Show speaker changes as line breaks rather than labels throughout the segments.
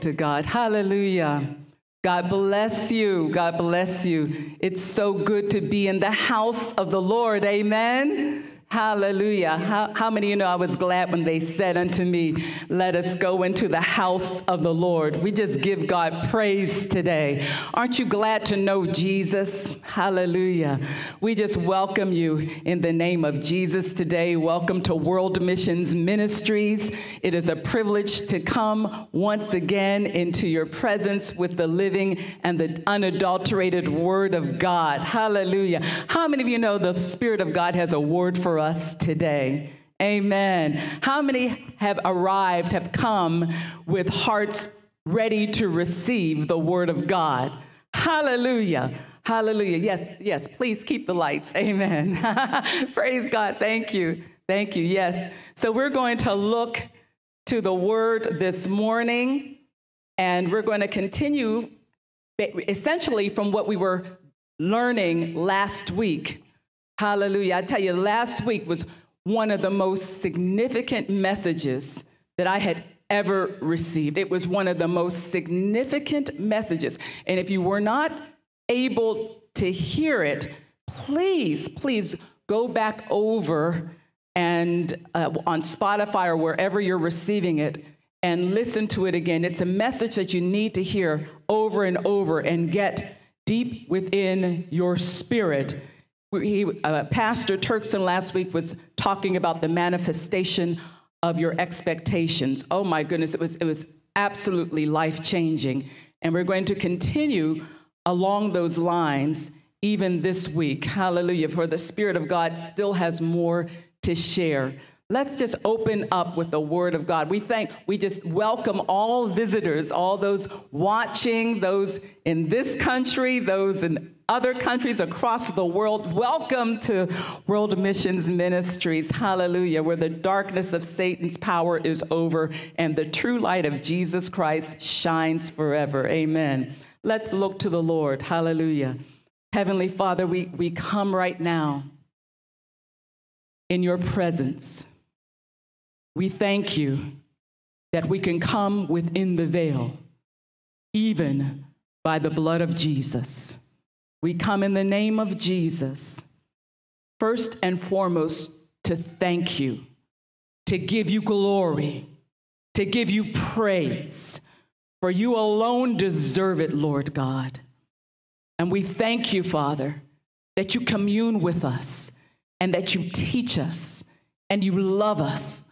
To God. Hallelujah. God bless you. God bless you. It's so good to be in the house of the Lord. Amen. Hallelujah. How, how many of you know I was glad when they said unto me, Let us go into the house of the Lord? We just give God praise today. Aren't you glad to know Jesus? Hallelujah. We just welcome you in the name of Jesus today. Welcome to World Missions Ministries. It is a privilege to come once again into your presence with the living and the unadulterated Word of God. Hallelujah. How many of you know the Spirit of God has a word for us today. Amen. How many have arrived, have come with hearts ready to receive the word of God? Hallelujah. Hallelujah. Yes, yes, please keep the lights. Amen. Praise God. Thank you. Thank you. Yes. So we're going to look to the word this morning, and we're going to continue essentially from what we were learning last week. Hallelujah. I tell you, last week was one of the most significant messages that I had ever received. It was one of the most significant messages. And if you were not able to hear it, please, please go back over and uh, on Spotify or wherever you're receiving it and listen to it again. It's a message that you need to hear over and over and get deep within your spirit he, uh, Pastor Turkson last week was talking about the manifestation of your expectations. Oh my goodness, it was, it was absolutely life changing. And we're going to continue along those lines even this week. Hallelujah. For the Spirit of God still has more to share. Let's just open up with the Word of God. We thank, we just welcome all visitors, all those watching, those in this country, those in other countries across the world. Welcome to World Missions Ministries. Hallelujah. Where the darkness of Satan's power is over and the true light of Jesus Christ shines forever. Amen. Let's look to the Lord. Hallelujah. Heavenly Father, we, we come right now in your presence. We thank you that we can come within the veil, even by the blood of Jesus. We come in the name of Jesus, first and foremost, to thank you, to give you glory, to give you praise, for you alone deserve it, Lord God. And we thank you, Father, that you commune with us and that you teach us and you love us.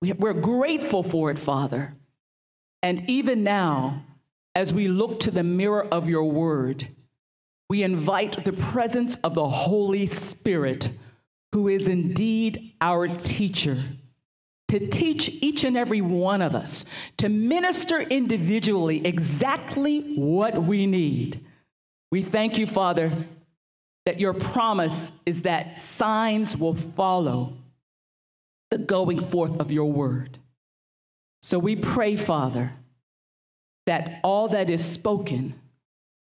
We're grateful for it, Father. And even now, as we look to the mirror of your word, we invite the presence of the Holy Spirit, who is indeed our teacher, to teach each and every one of us, to minister individually exactly what we need. We thank you, Father, that your promise is that signs will follow the going forth of your word. So we pray, Father, that all that is spoken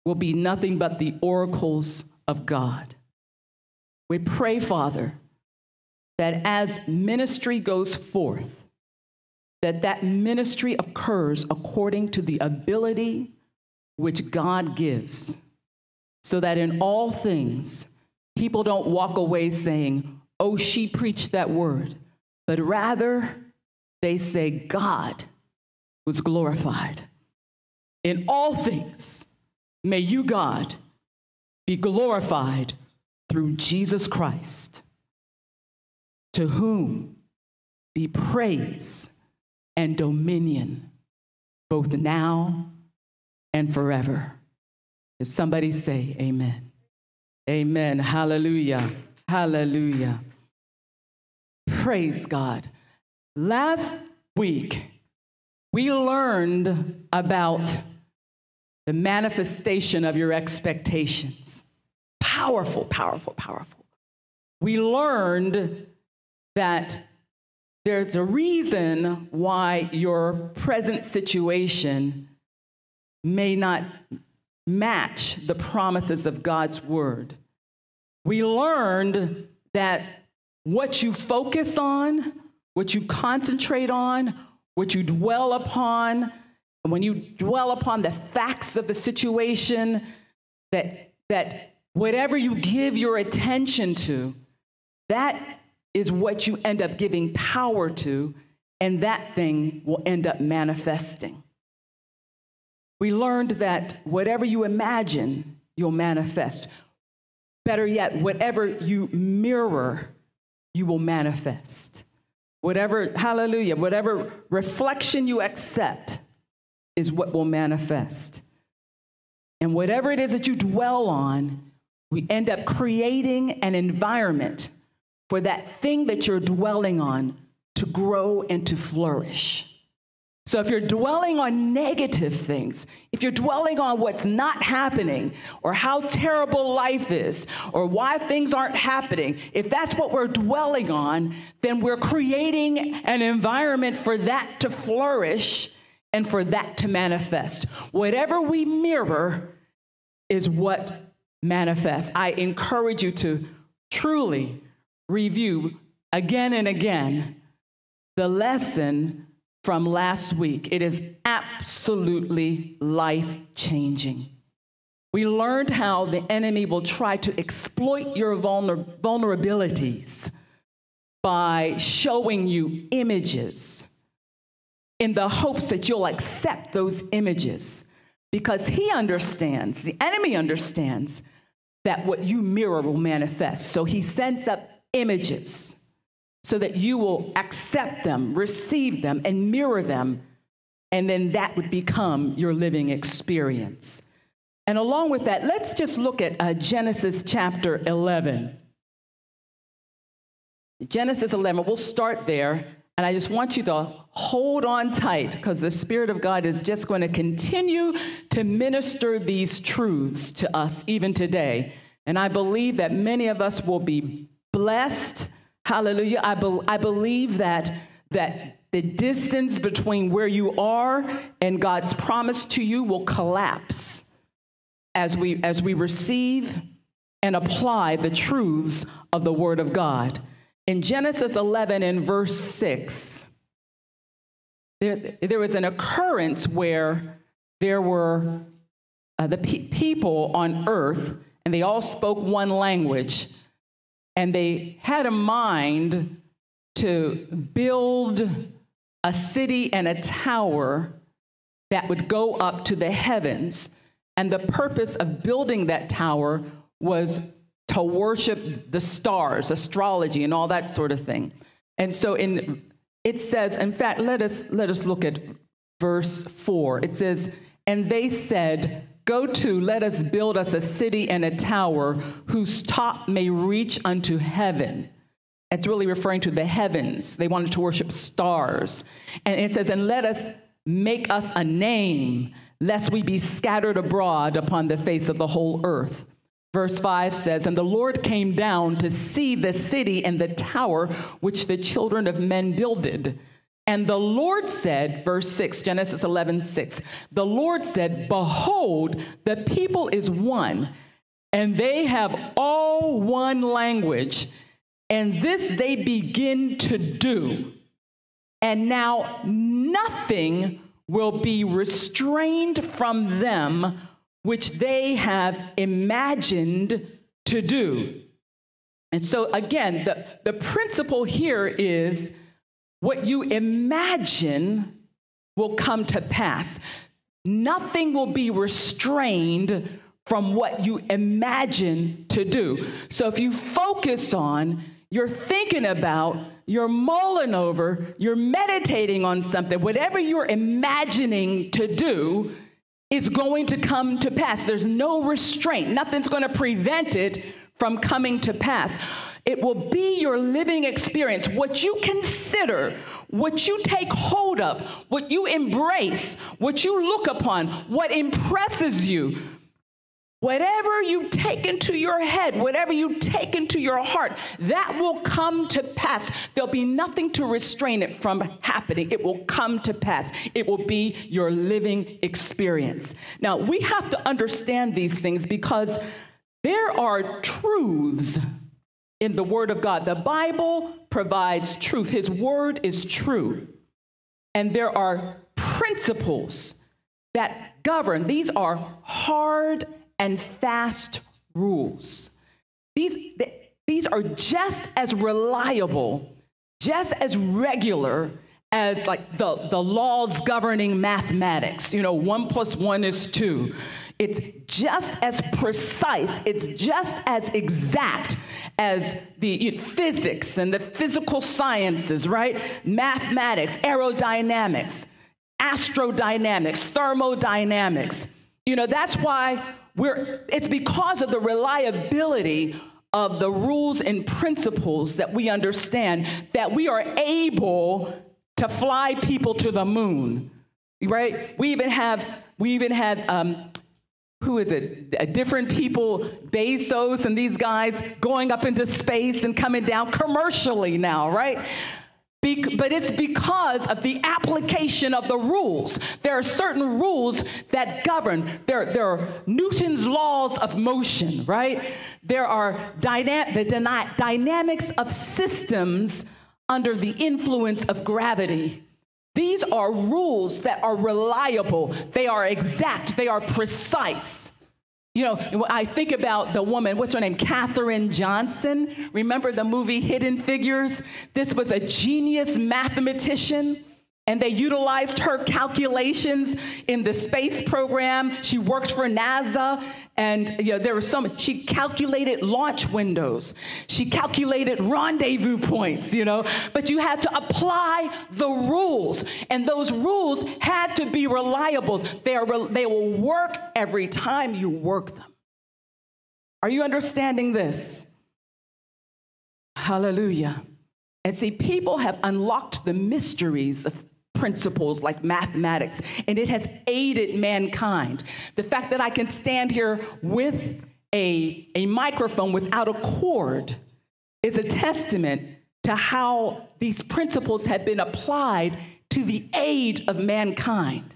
will be nothing but the oracles of God. We pray, Father, that as ministry goes forth, that that ministry occurs according to the ability which God gives, so that in all things, people don't walk away saying, Oh, she preached that word, but rather they say, God was glorified. In all things, May you, God, be glorified through Jesus Christ, to whom be praise and dominion both now and forever. If somebody say amen. Amen. Hallelujah. Hallelujah. Praise God. Last week, we learned about the manifestation of your expectations. Powerful, powerful, powerful. We learned that there's a reason why your present situation may not match the promises of God's word. We learned that what you focus on, what you concentrate on, what you dwell upon, when you dwell upon the facts of the situation, that, that whatever you give your attention to, that is what you end up giving power to, and that thing will end up manifesting. We learned that whatever you imagine, you'll manifest. Better yet, whatever you mirror, you will manifest. Whatever, hallelujah, whatever reflection you accept is what will manifest. And whatever it is that you dwell on, we end up creating an environment for that thing that you're dwelling on to grow and to flourish. So, if you're dwelling on negative things, if you're dwelling on what's not happening, or how terrible life is, or why things aren't happening, if that's what we're dwelling on, then we're creating an environment for that to flourish and for that to manifest. Whatever we mirror is what manifests. I encourage you to truly review again and again the lesson from last week. It is absolutely life changing. We learned how the enemy will try to exploit your vulner- vulnerabilities by showing you images in the hopes that you'll accept those images because he understands, the enemy understands, that what you mirror will manifest. So he sends up images so that you will accept them, receive them, and mirror them, and then that would become your living experience. And along with that, let's just look at uh, Genesis chapter 11. Genesis 11, we'll start there, and I just want you to hold on tight because the Spirit of God is just going to continue to minister these truths to us even today. And I believe that many of us will be blessed. Hallelujah. I, be- I believe that, that the distance between where you are and God's promise to you will collapse as we, as we receive and apply the truths of the Word of God. In Genesis 11 and verse 6, there, there was an occurrence where there were uh, the pe- people on earth, and they all spoke one language and they had a mind to build a city and a tower that would go up to the heavens. And the purpose of building that tower was to worship the stars, astrology, and all that sort of thing. And so in it says, in fact, let us let us look at verse 4. It says, and they said, Go to, let us build us a city and a tower whose top may reach unto heaven. It's really referring to the heavens. They wanted to worship stars. And it says, and let us make us a name, lest we be scattered abroad upon the face of the whole earth. Verse 5 says, And the Lord came down to see the city and the tower which the children of men builded. And the Lord said, verse 6, Genesis 11, 6, the Lord said, Behold, the people is one, and they have all one language, and this they begin to do. And now nothing will be restrained from them which they have imagined to do. And so, again, the, the principle here is what you imagine will come to pass. Nothing will be restrained from what you imagine to do. So if you focus on, you're thinking about, you're mulling over, you're meditating on something, whatever you're imagining to do is mm-hmm. going to come to pass. There's no restraint, nothing's going to prevent it from coming to pass. It will be your living experience. What you consider, what you take hold of, what you embrace, what you look upon, what impresses you, whatever you take into your head, whatever you take into your heart, that will come to pass. There'll be nothing to restrain it from happening. It will come to pass. It will be your living experience. Now, we have to understand these things because there are truths in the Word of God. The Bible provides truth, His Word is true. And there are principles that govern. These are hard and fast rules. These, these are just as reliable, just as regular as like the, the laws governing mathematics. You know, one plus one is two. It's just as precise, it's just as exact as the you know, physics and the physical sciences, right? Mathematics, aerodynamics, astrodynamics, thermodynamics. You know, that's why we're, it's because of the reliability of the rules and principles that we understand that we are able to fly people to the moon, right? We even have, we even had, um, who is it? Different people, Bezos and these guys going up into space and coming down commercially now, right? Be- but it's because of the application of the rules. There are certain rules that govern. There, there are Newton's laws of motion, right? There are dyna- the dyna- dynamics of systems under the influence of gravity. These are rules that are reliable, they are exact, they are precise. You know, I think about the woman, what's her name? Katherine Johnson. Remember the movie Hidden Figures? This was a genius mathematician and they utilized her calculations in the space program. She worked for NASA, and you know, there was some, she calculated launch windows. She calculated rendezvous points, you know, but you had to apply the rules, and those rules had to be reliable. They, are, they will work every time you work them. Are you understanding this? Hallelujah. And see, people have unlocked the mysteries of principles like mathematics, and it has aided mankind. The fact that I can stand here with a, a microphone without a cord is a testament to how these principles have been applied to the aid of mankind.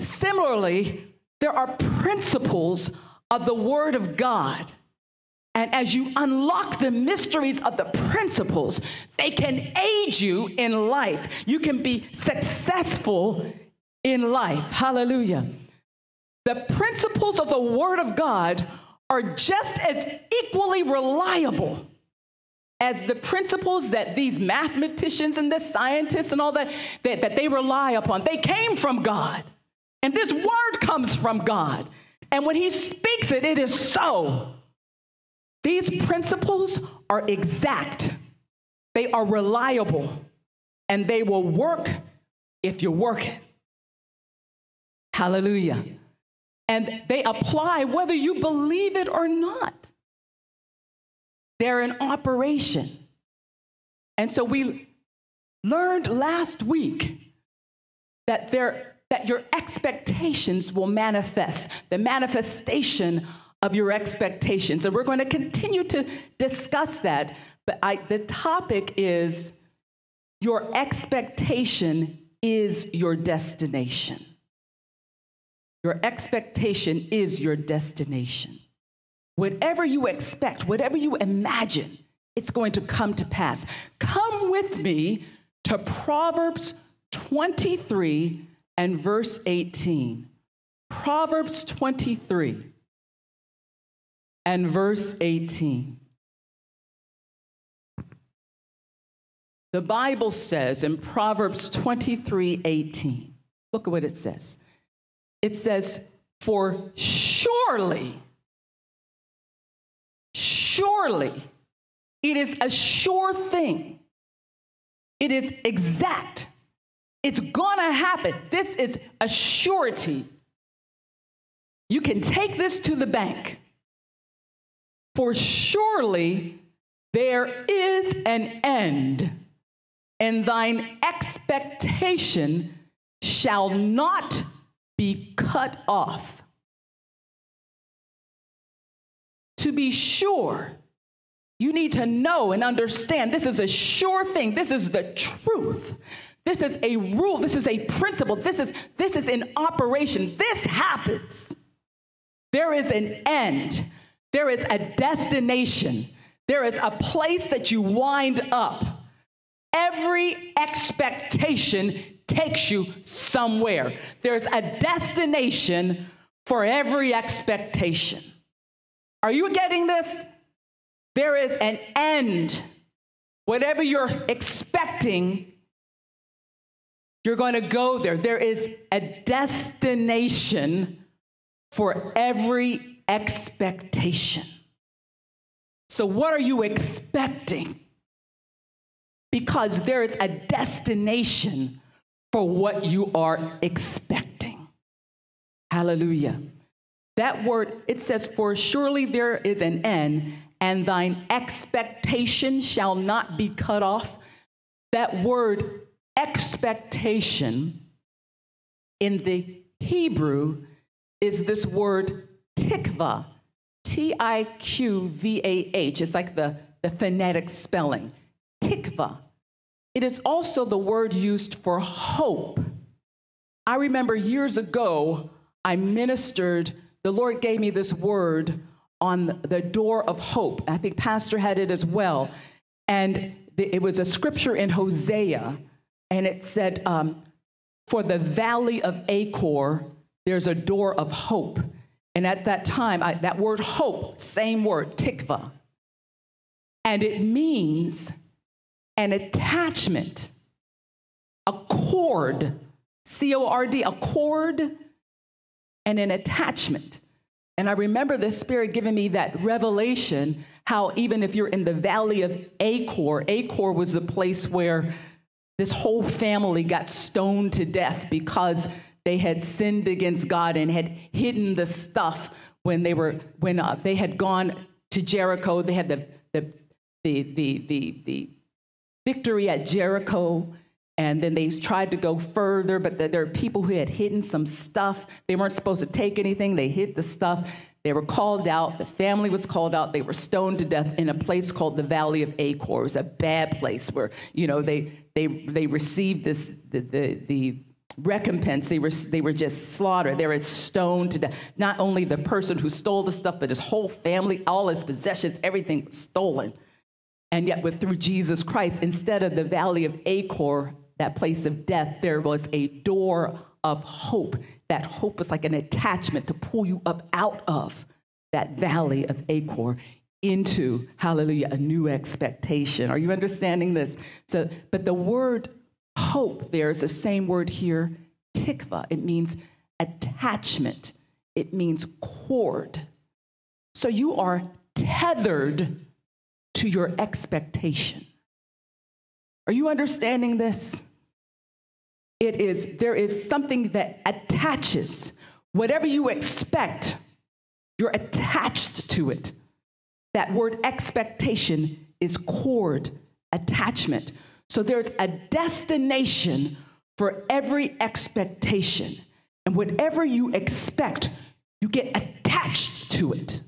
Similarly, there are principles of the Word of God and as you unlock the mysteries of the principles, they can aid you in life. You can be successful in life. Hallelujah. The principles of the Word of God are just as equally reliable as the principles that these mathematicians and the scientists and all that, that, that they rely upon. They came from God. And this word comes from God. And when He speaks it, it is so. These principles are exact, they are reliable, and they will work if you work it. Hallelujah. And they apply whether you believe it or not. They're in operation. And so we learned last week that, there, that your expectations will manifest. The manifestation of your expectations. And we're going to continue to discuss that. But I, the topic is your expectation is your destination. Your expectation is your destination. Whatever you expect, whatever you imagine, it's going to come to pass. Come with me to Proverbs 23 and verse 18. Proverbs 23 and verse 18. The Bible says in Proverbs 23 18, look at what it says. It says, For surely, surely, it is a sure thing. It is exact. It's gonna happen. This is a surety. You can take this to the bank. For surely there is an end, and thine expectation shall not be cut off. To be sure, you need to know and understand this is a sure thing. This is the truth. This is a rule. This is a principle. This is, this is in operation. This happens. There is an end. There is a destination, there is a place that you wind up. Every expectation takes you somewhere. There's a destination for every expectation. Are you getting this? There is an end. Whatever you're expecting, you're going to go there. There is a destination for every expectation. So, what are you expecting? Because there is a destination for what you are expecting. Hallelujah. That word, it says, For surely there is an end, and thine expectation shall not be cut off. That word, expectation, in the Hebrew is this word tikva, T I Q V A H. It's like the, the phonetic spelling. Tikva. It is also the word used for hope. I remember years ago, I ministered, the Lord gave me this word on the door of hope. I think Pastor had it as well. And it was a scripture in Hosea, and it said, um, For the valley of Achor, there's a door of hope. And at that time, I, that word hope, same word, tikva. And it means an attachment, a cord, C O R D, a cord and an attachment. And I remember the Spirit giving me that revelation how even if you're in the valley of Achor, Achor was a place where this whole family got stoned to death because they had sinned against God and had hidden the stuff when they were when uh, they had gone to Jericho. They had the the the the the, the victory at Jericho. And then they tried to go further, but there are people who had hidden some stuff. They weren't supposed to take anything. They hid the stuff. They were called out. The family was called out. They were stoned to death in a place called the Valley of Achor. It was a bad place where, you know, they, they, they received this, the, the, the recompense. They were, they were just slaughtered. They were stoned to death. Not only the person who stole the stuff, but his whole family, all his possessions, everything was stolen. And yet, with through Jesus Christ, instead of the valley of Achor, that place of death, there was a door of hope. That hope was like an attachment to pull you up out of that valley of Achor into, hallelujah, a new expectation. Are you understanding this? So, but the word hope there is the same word here, tikva. It means attachment, it means cord. So you are tethered to your expectation. Are you understanding this? It is, there is something that attaches. Whatever you expect, you're attached to it. That word expectation is cord, attachment. So there's a destination for every expectation. And whatever you expect, you get attached to it.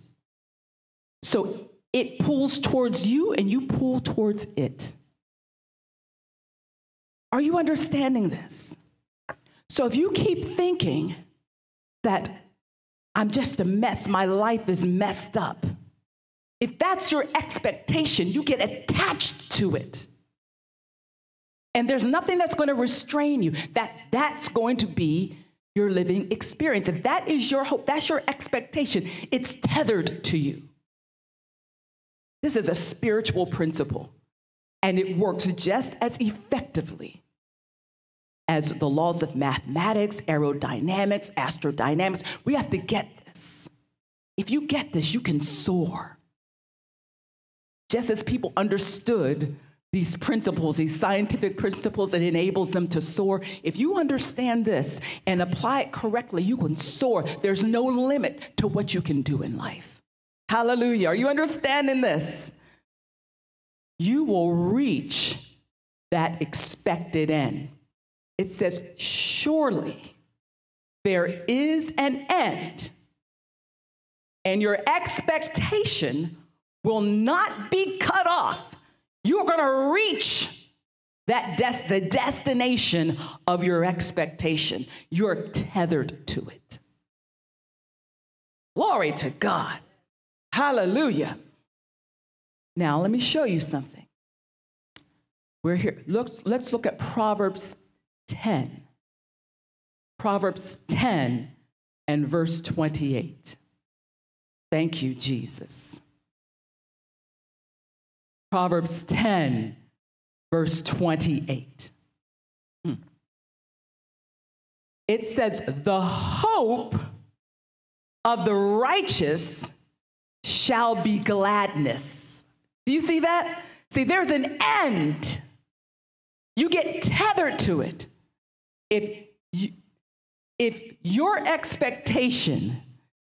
So it pulls towards you and you pull towards it. Are you understanding this? So if you keep thinking that I'm just a mess, my life is messed up, if that's your expectation, you get attached to it. And there's nothing that's going to restrain you. That that's going to be your living experience. If that is your hope, that's your expectation, it's tethered to you. This is a spiritual principle, and it works just as effectively as the laws of mathematics, aerodynamics, astrodynamics. We have to get this. If you get this, you can soar. Just as people understood these principles, these scientific principles that enables them to soar. If you understand this and apply it correctly, you can soar. There's no limit to what you can do in life. Hallelujah. Are you understanding this? You will reach that expected end. It says, Surely there is an end, and your expectation will not be cut off. You're going to reach that des- the destination of your expectation. You're tethered to it. Glory to God. Hallelujah. Now, let me show you something. We're here. Look, let's look at Proverbs 10. Proverbs 10 and verse 28. Thank you, Jesus. Proverbs 10, verse 28. Hmm. It says, The hope of the righteous shall be gladness. Do you see that? See, there's an end. You get tethered to it. If, you, if your expectation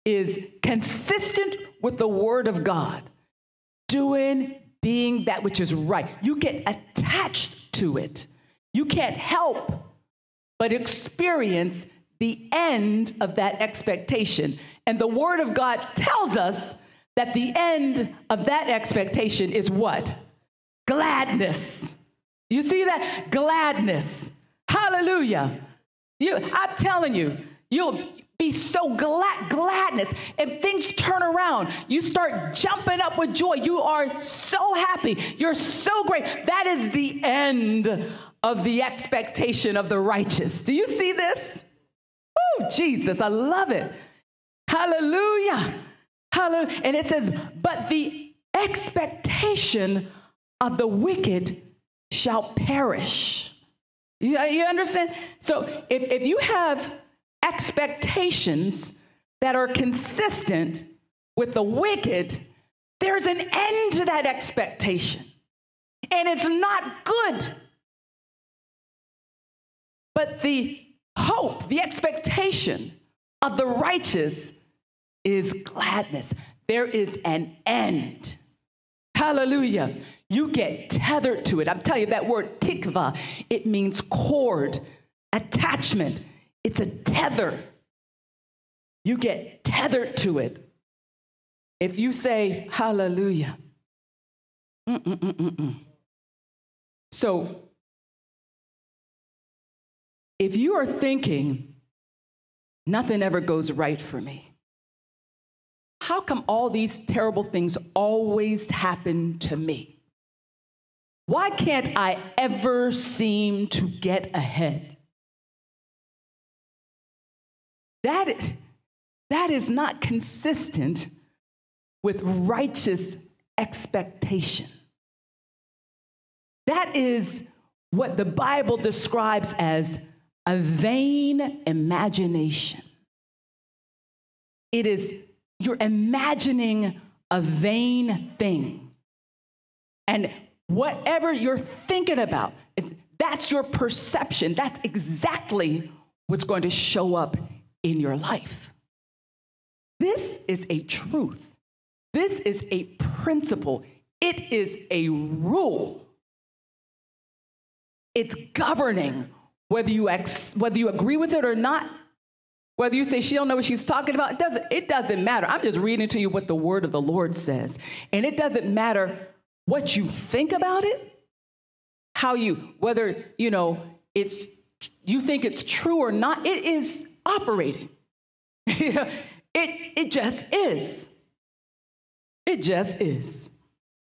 is consistent with the Word of God, doing, being that which is right, you get attached to it. You can't help but experience the end of that expectation. And the Word of God tells us that the end of that expectation is what? Gladness. You see that? Gladness. Hallelujah. You, I'm telling you, you'll be so glad, gladness. and things turn around, you start jumping up with joy. You are so happy. You're so great. That is the end of the expectation of the righteous. Do you see this? Oh, Jesus, I love it. Hallelujah. Hallelujah. And it says, but the expectation of the wicked shall perish. You, you understand? So if, if you have expectations that are consistent with the wicked, there's an end to that expectation. And it's not good. But the hope, the expectation of the righteous is gladness. There is an end. Hallelujah. You get tethered to it. I'm telling you, that word tikva, it means cord, attachment. It's a tether. You get tethered to it. If you say hallelujah, Mm-mm-mm-mm. so if you are thinking, nothing ever goes right for me, how come all these terrible things always happen to me? Why can't I ever seem to get ahead? That, that is not consistent with righteous expectation. That is what the Bible describes as a vain imagination. It is you're imagining a vain thing. And whatever you're thinking about, that's your perception, that's exactly what's going to show up in your life. This is a truth. This is a principle. It is a rule. It's governing whether you, ex- whether you agree with it or not. Whether you say she don't know what she's talking about, it doesn't, it doesn't matter. I'm just reading to you what the word of the Lord says. And it doesn't matter what you think about it, how you, whether, you know, it's, you think it's true or not, it is operating. it, it just is. It just is.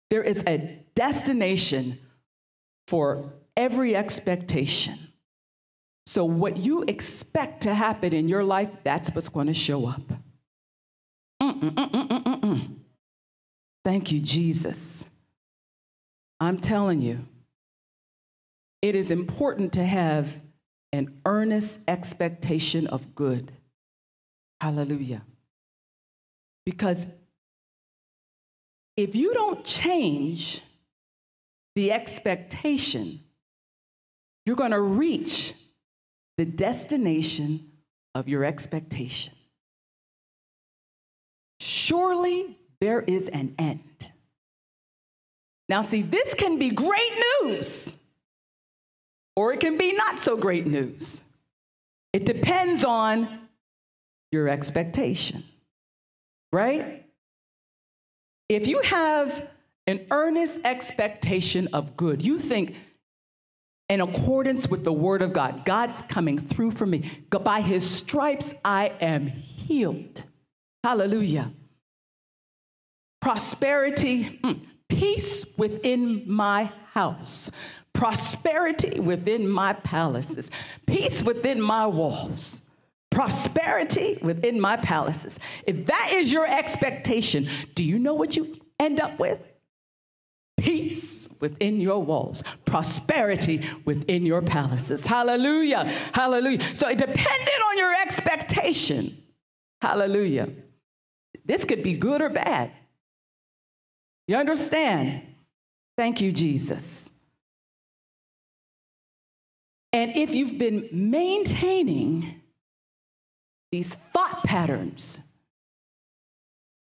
There is a destination for every expectation. So, what you expect to happen in your life, that's what's going to show up. Mm-mm-mm-mm-mm-mm. Thank you, Jesus. I'm telling you, it is important to have an earnest expectation of good. Hallelujah. Because if you don't change the expectation, you're going to reach the destination of your expectation. Surely there is an end. Now, see, this can be great news, or it can be not so great news. It depends on your expectation, right? If you have an earnest expectation of good, you think, in accordance with the word of God. God's coming through for me. By his stripes, I am healed. Hallelujah. Prosperity, hmm, peace within my house, prosperity within my palaces, peace within my walls, prosperity within my palaces. If that is your expectation, do you know what you end up with? Peace within your walls, prosperity within your palaces. Hallelujah. Hallelujah. So it depended on your expectation. Hallelujah. This could be good or bad. You understand? Thank you, Jesus. And if you've been maintaining these thought patterns,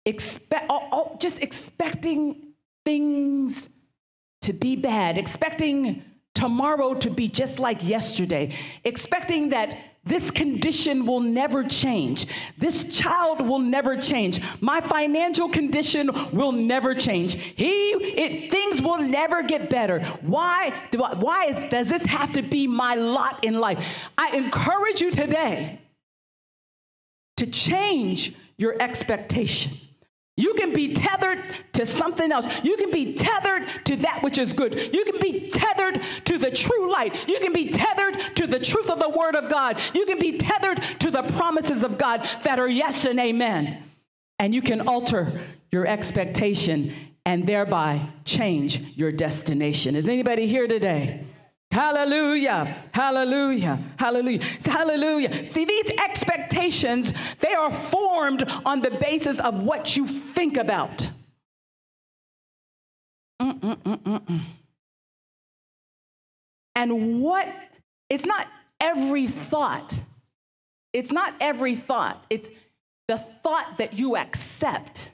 expect, oh, oh, just expecting things to be bad, expecting tomorrow to be just like yesterday, expecting that this condition will never change. This child will never change. My financial condition will never change. He, it, things will never get better. Why, do I, why is, does this have to be my lot in life? I encourage you today to change your expectation. You can be tethered to something else. You can be tethered to that which is good. You can be tethered to the true light. You can be tethered to the truth of the word of God. You can be tethered to the promises of God that are yes and amen. And you can alter your expectation and thereby change your destination. Is anybody here today? Hallelujah. Hallelujah. Hallelujah. Hallelujah. See, these expectations, they are formed on the basis of what you think about. Mm-mm-mm-mm. And what, it's not every thought. It's not every thought. It's the thought that you accept.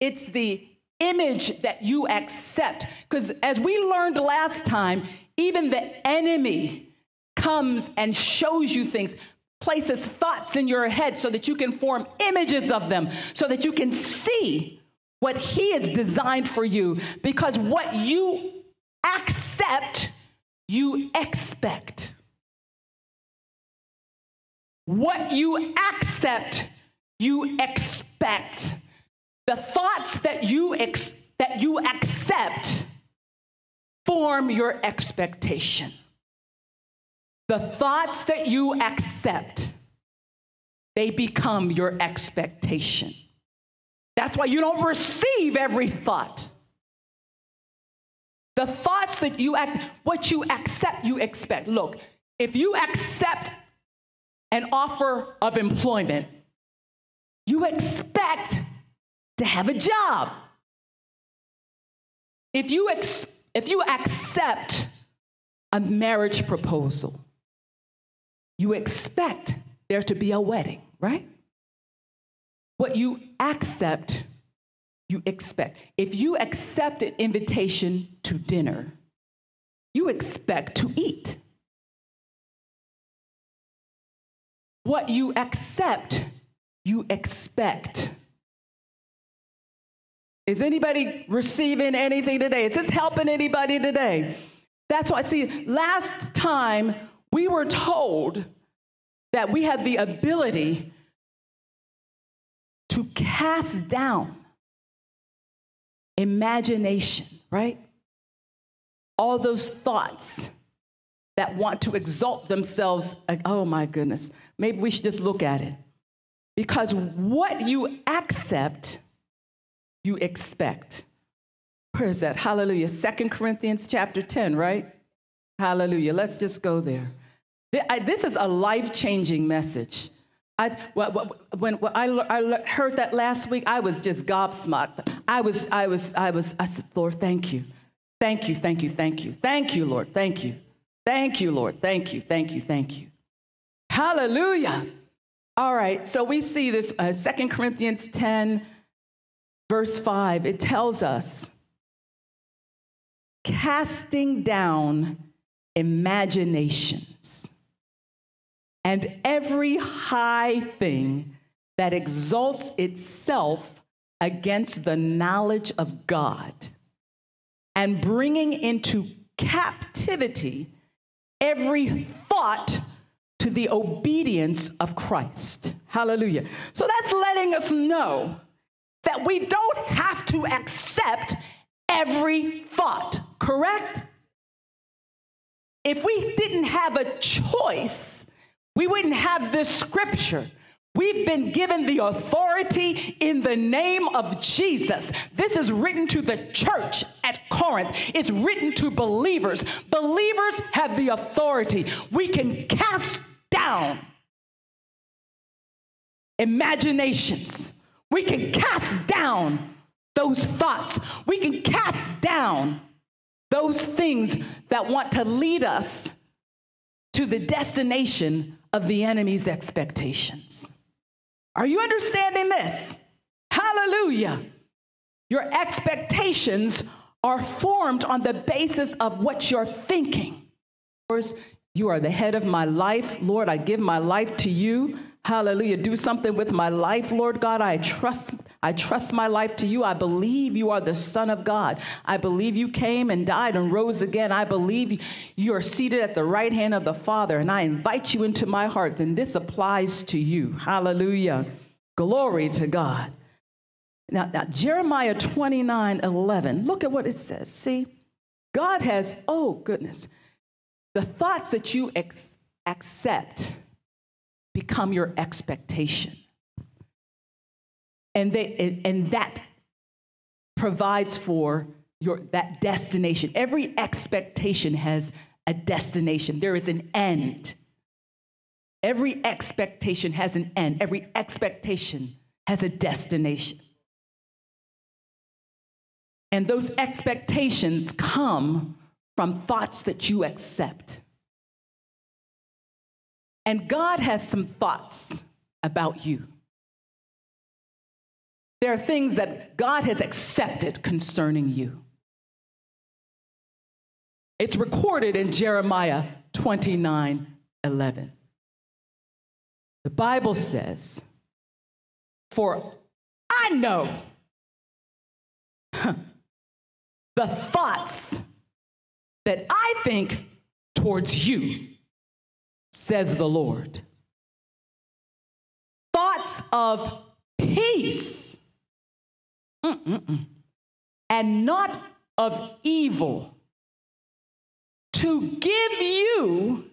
It's the image that you accept. Because as we learned last time, even the enemy comes and shows you things, places thoughts in your head so that you can form images of them, so that you can see what he has designed for you. Because what you accept, you expect. What you accept, you expect. The thoughts that you, ex- that you accept form your expectation. The thoughts that you accept, they become your expectation. That's why you don't receive every thought. The thoughts that you act, what you accept, you expect. Look, if you accept an offer of employment, you expect to have a job. If you, ex- if you accept a marriage proposal, you expect there to be a wedding, right? What you accept, you expect. If you accept an invitation to dinner, you expect to eat. What you accept, you expect. Is anybody receiving anything today? Is this helping anybody today? That's why, see, last time we were told that we had the ability to cast down imagination, right? All those thoughts that want to exalt themselves. Oh my goodness. Maybe we should just look at it. Because what you accept you expect. Where is that? Hallelujah. Second Corinthians chapter 10, right? Hallelujah. Let's just go there. This is a life changing message. I, when, I, heard that last week, I was just gobsmacked. I was, I was, I was, I said, Lord, thank you. Thank you, thank you, thank you. Thank you, Lord. Thank you. Thank you, Lord. Thank you, thank you, thank you. Hallelujah. All right, so we see this uh, 2 Corinthians 10, verse 5, it tells us casting down imaginations and every high thing that exalts itself against the knowledge of God, and bringing into captivity every thought to the obedience of Christ. Hallelujah. So that's letting us know that we don't have to accept every thought, correct? if we didn't have a choice, we wouldn't have this scripture. We've been given the authority in the name of Jesus. This is written to the church at Corinth. It's written to believers. Believers have the authority. We can cast down imaginations. We can cast down those thoughts. We can cast down those things that want to lead us to the destination of the enemy's expectations. Are you understanding this? Hallelujah. Your expectations are formed on the basis of what you're thinking. Of course, You are the head of my life. Lord, I give my life to you. Hallelujah. Do something with my life, Lord God. I trust I trust my life to you. I believe you are the Son of God. I believe you came and died and rose again. I believe you are seated at the right hand of the Father, and I invite you into my heart. Then this applies to you. Hallelujah. Glory to God. Now, now Jeremiah 29 11, look at what it says. See, God has, oh goodness, the thoughts that you ex- accept become your expectation. And, they, and that provides for your, that destination. Every expectation has a destination, there is an end. Every expectation has an end, every expectation has a destination. And those expectations come from thoughts that you accept. And God has some thoughts about you. There are things that God has accepted concerning you. It's recorded in Jeremiah 29 11. The Bible says, For I know the thoughts that I think towards you says the Lord. Thoughts of peace Mm-mm-mm. and not of evil to give you,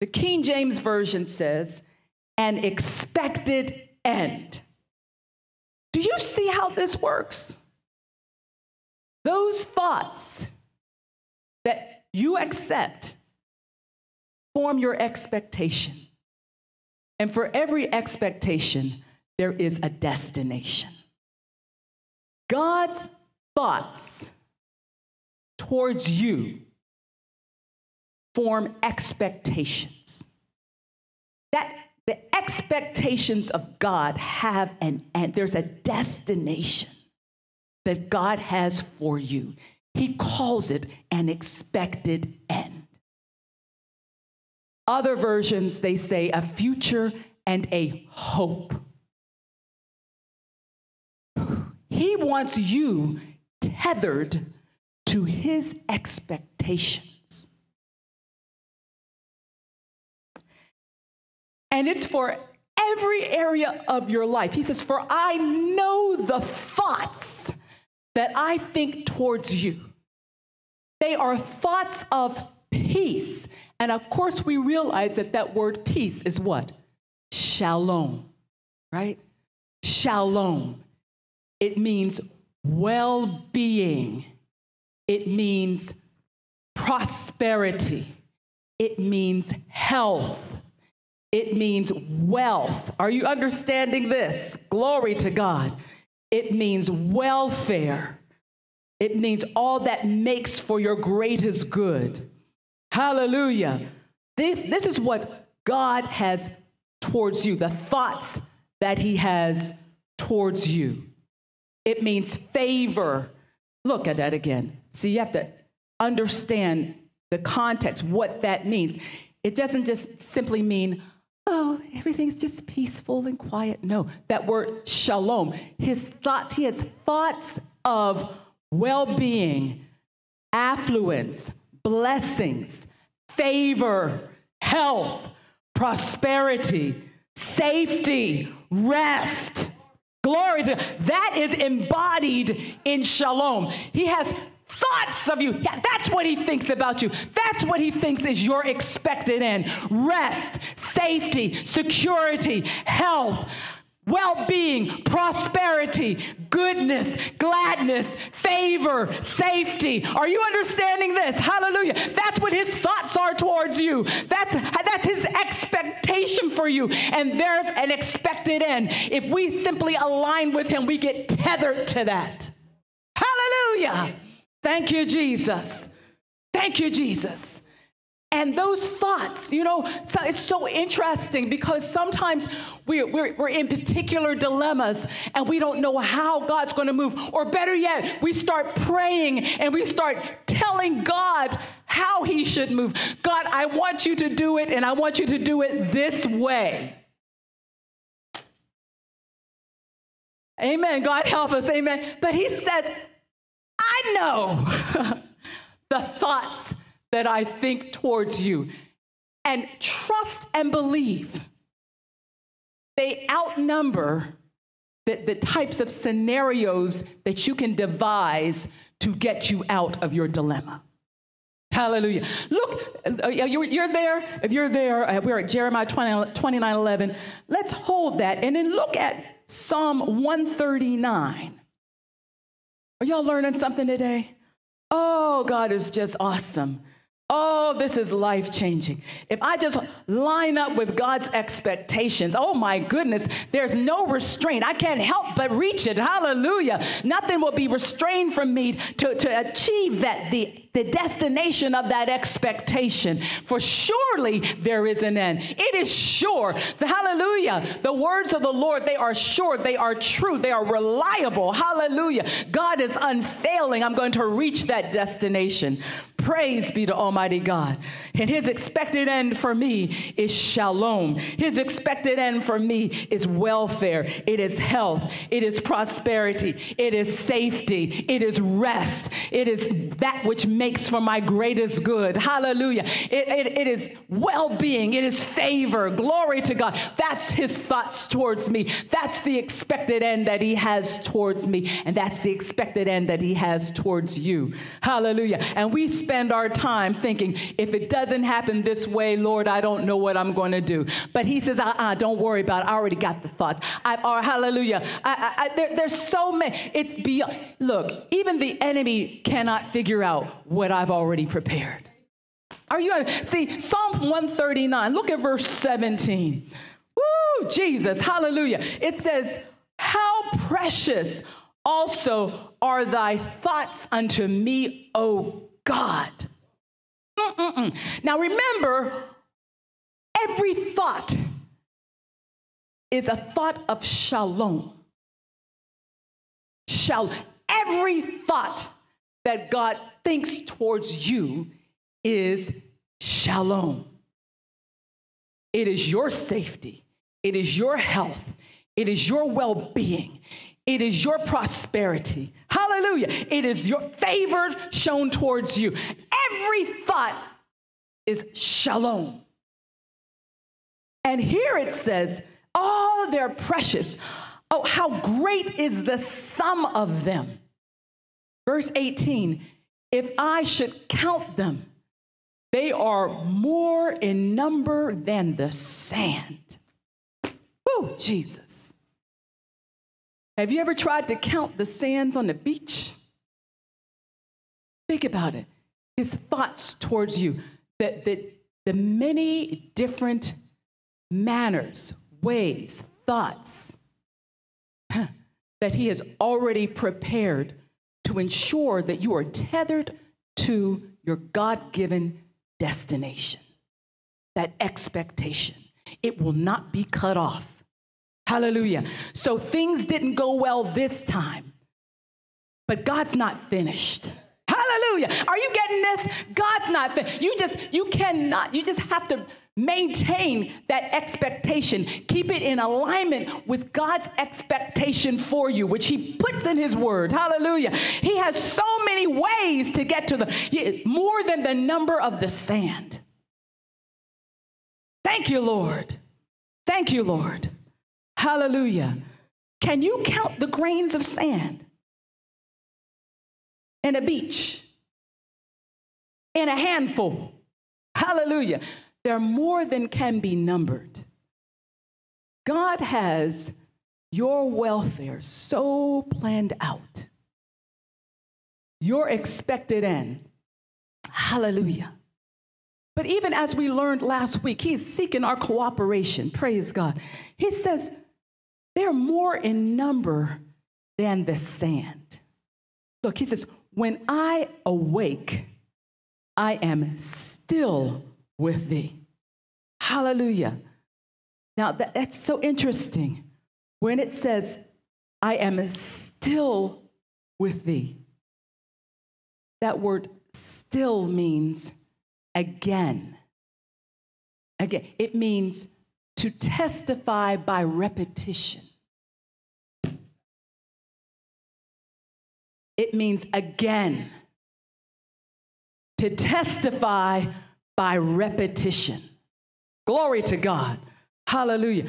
the King James Version says, an expected end. Do you see how this works? Those thoughts that you accept form your expectation. And for every expectation, there is a destination. God's thoughts towards you form expectations. That the expectations of God have an end. There's a destination that God has for you. He calls it an expected end. Other versions, they say a future and a hope. He wants you tethered to his expectations. And it's for every area of your life. He says, For I know the thoughts that I think towards you. They are thoughts of peace and of course, we realize that that word peace is what? Shalom, right? Shalom. It means well being, it means prosperity, it means health, it means wealth. Are you understanding this? Glory to God. It means welfare. It means all that makes for your greatest good. Hallelujah. This, this is what God has towards you, the thoughts that He has towards you. It means favor. Look at that again. See, you have to understand the context, what that means. It doesn't just simply mean, oh, everything's just peaceful and quiet. No, that word shalom, his thoughts, he has thoughts of well being, affluence, blessings, favor, health, prosperity, safety, rest. Glory to that is embodied in shalom. He has thoughts of you. Yeah, that's what he thinks about you. That's what he thinks is your expected end rest, safety, security, health well being, prosperity, goodness, gladness, favor, safety. Are you understanding this? Hallelujah. That's what his thoughts are towards you. That's, that's his expectation for you. And there's an expected end. If we simply align with him, we get tethered to that. Hallelujah. Thank you, Jesus. Thank you, Jesus. And those thoughts, you know, so it's so interesting because sometimes we're, we're, we're, in particular dilemmas and we don't know how God's going to move. Or better yet, we start praying and we start telling God how He should move. God, I want you to do it and I want you to do it this way. Amen. God help us. Amen. But He says, I know the thoughts that I think towards you. And trust and believe. They outnumber the, the types of scenarios that you can devise to get you out of your dilemma. Hallelujah. Look, uh, you're, there. If you're there, uh, we're at Jeremiah 20, 29 11. Let's hold that and then look at Psalm 139. Are y'all learning something today? Oh, God is just awesome. Oh, this is life changing. If I just line up with God's expectations, oh my goodness, there's no restraint. I can't help but reach it. Hallelujah. Nothing will be restrained from me to, to achieve that, the, the destination of that expectation. For surely there is an end. It is sure. The, hallelujah. The words of the Lord, they are sure, they are true, they are reliable. Hallelujah. God is unfailing. I'm going to reach that destination. Praise be to Almighty God. And his expected end for me is shalom. His expected end for me is welfare. It is health. It is prosperity. It is safety. It is rest. It is that which makes for my greatest good. Hallelujah. It, it, it is well being. It is favor. Glory to God. That's his thoughts towards me. That's the expected end that he has towards me. And that's the expected end that he has towards you. Hallelujah. And we spend our time thinking, if it doesn't happen this way, Lord, I don't know what I'm going to do. But he says, uh uh, don't worry about it. I already got the thoughts. I, or hallelujah. I, I, there, there's so many. It's beyond. Look, even the enemy cannot figure out what I've already prepared. Are you see Psalm 139? Look at verse 17. Woo, Jesus, hallelujah. It says, How precious also are thy thoughts unto me, O God. Mm-mm-mm. Now remember, every thought is a thought of shalom. Shall every thought that God thinks towards you is shalom. It is your safety. It is your health. It is your well being. It is your prosperity. Hallelujah. It is your favor shown towards you. Every thought is shalom. And here it says, Oh, they're precious. Oh, how great is the sum of them. Verse 18 If I should count them, they are more in number than the sand. Oh, Jesus. Have you ever tried to count the sands on the beach? Think about it. His thoughts towards you, that, that the many different manners, ways, thoughts that he has already prepared to ensure that you are tethered to your God given destination, that expectation. It will not be cut off. Hallelujah. So things didn't go well this time, but God's not finished. Hallelujah. Are you getting this? God's not finished. You just, you cannot, you just have to maintain that expectation. Keep it in alignment with God's expectation for you, which He puts in His Word. Hallelujah. He has so many ways to get to the more than the number of the sand. Thank you, Lord. Thank you, Lord. Hallelujah. Can you count the grains of sand in a beach? in a handful. Hallelujah. They're more than can be numbered. God has your welfare so planned out, your expected end. Hallelujah. But even as we learned last week, He's seeking our cooperation. Praise God. He says, they're more in number than the sand. Look, He says, when I awake, I am still with thee. Hallelujah. Now, that, that's so interesting. When it says, I am still with thee, that word still means again. Again, it means to testify by repetition. It means again. To testify by repetition. Glory to God. Hallelujah.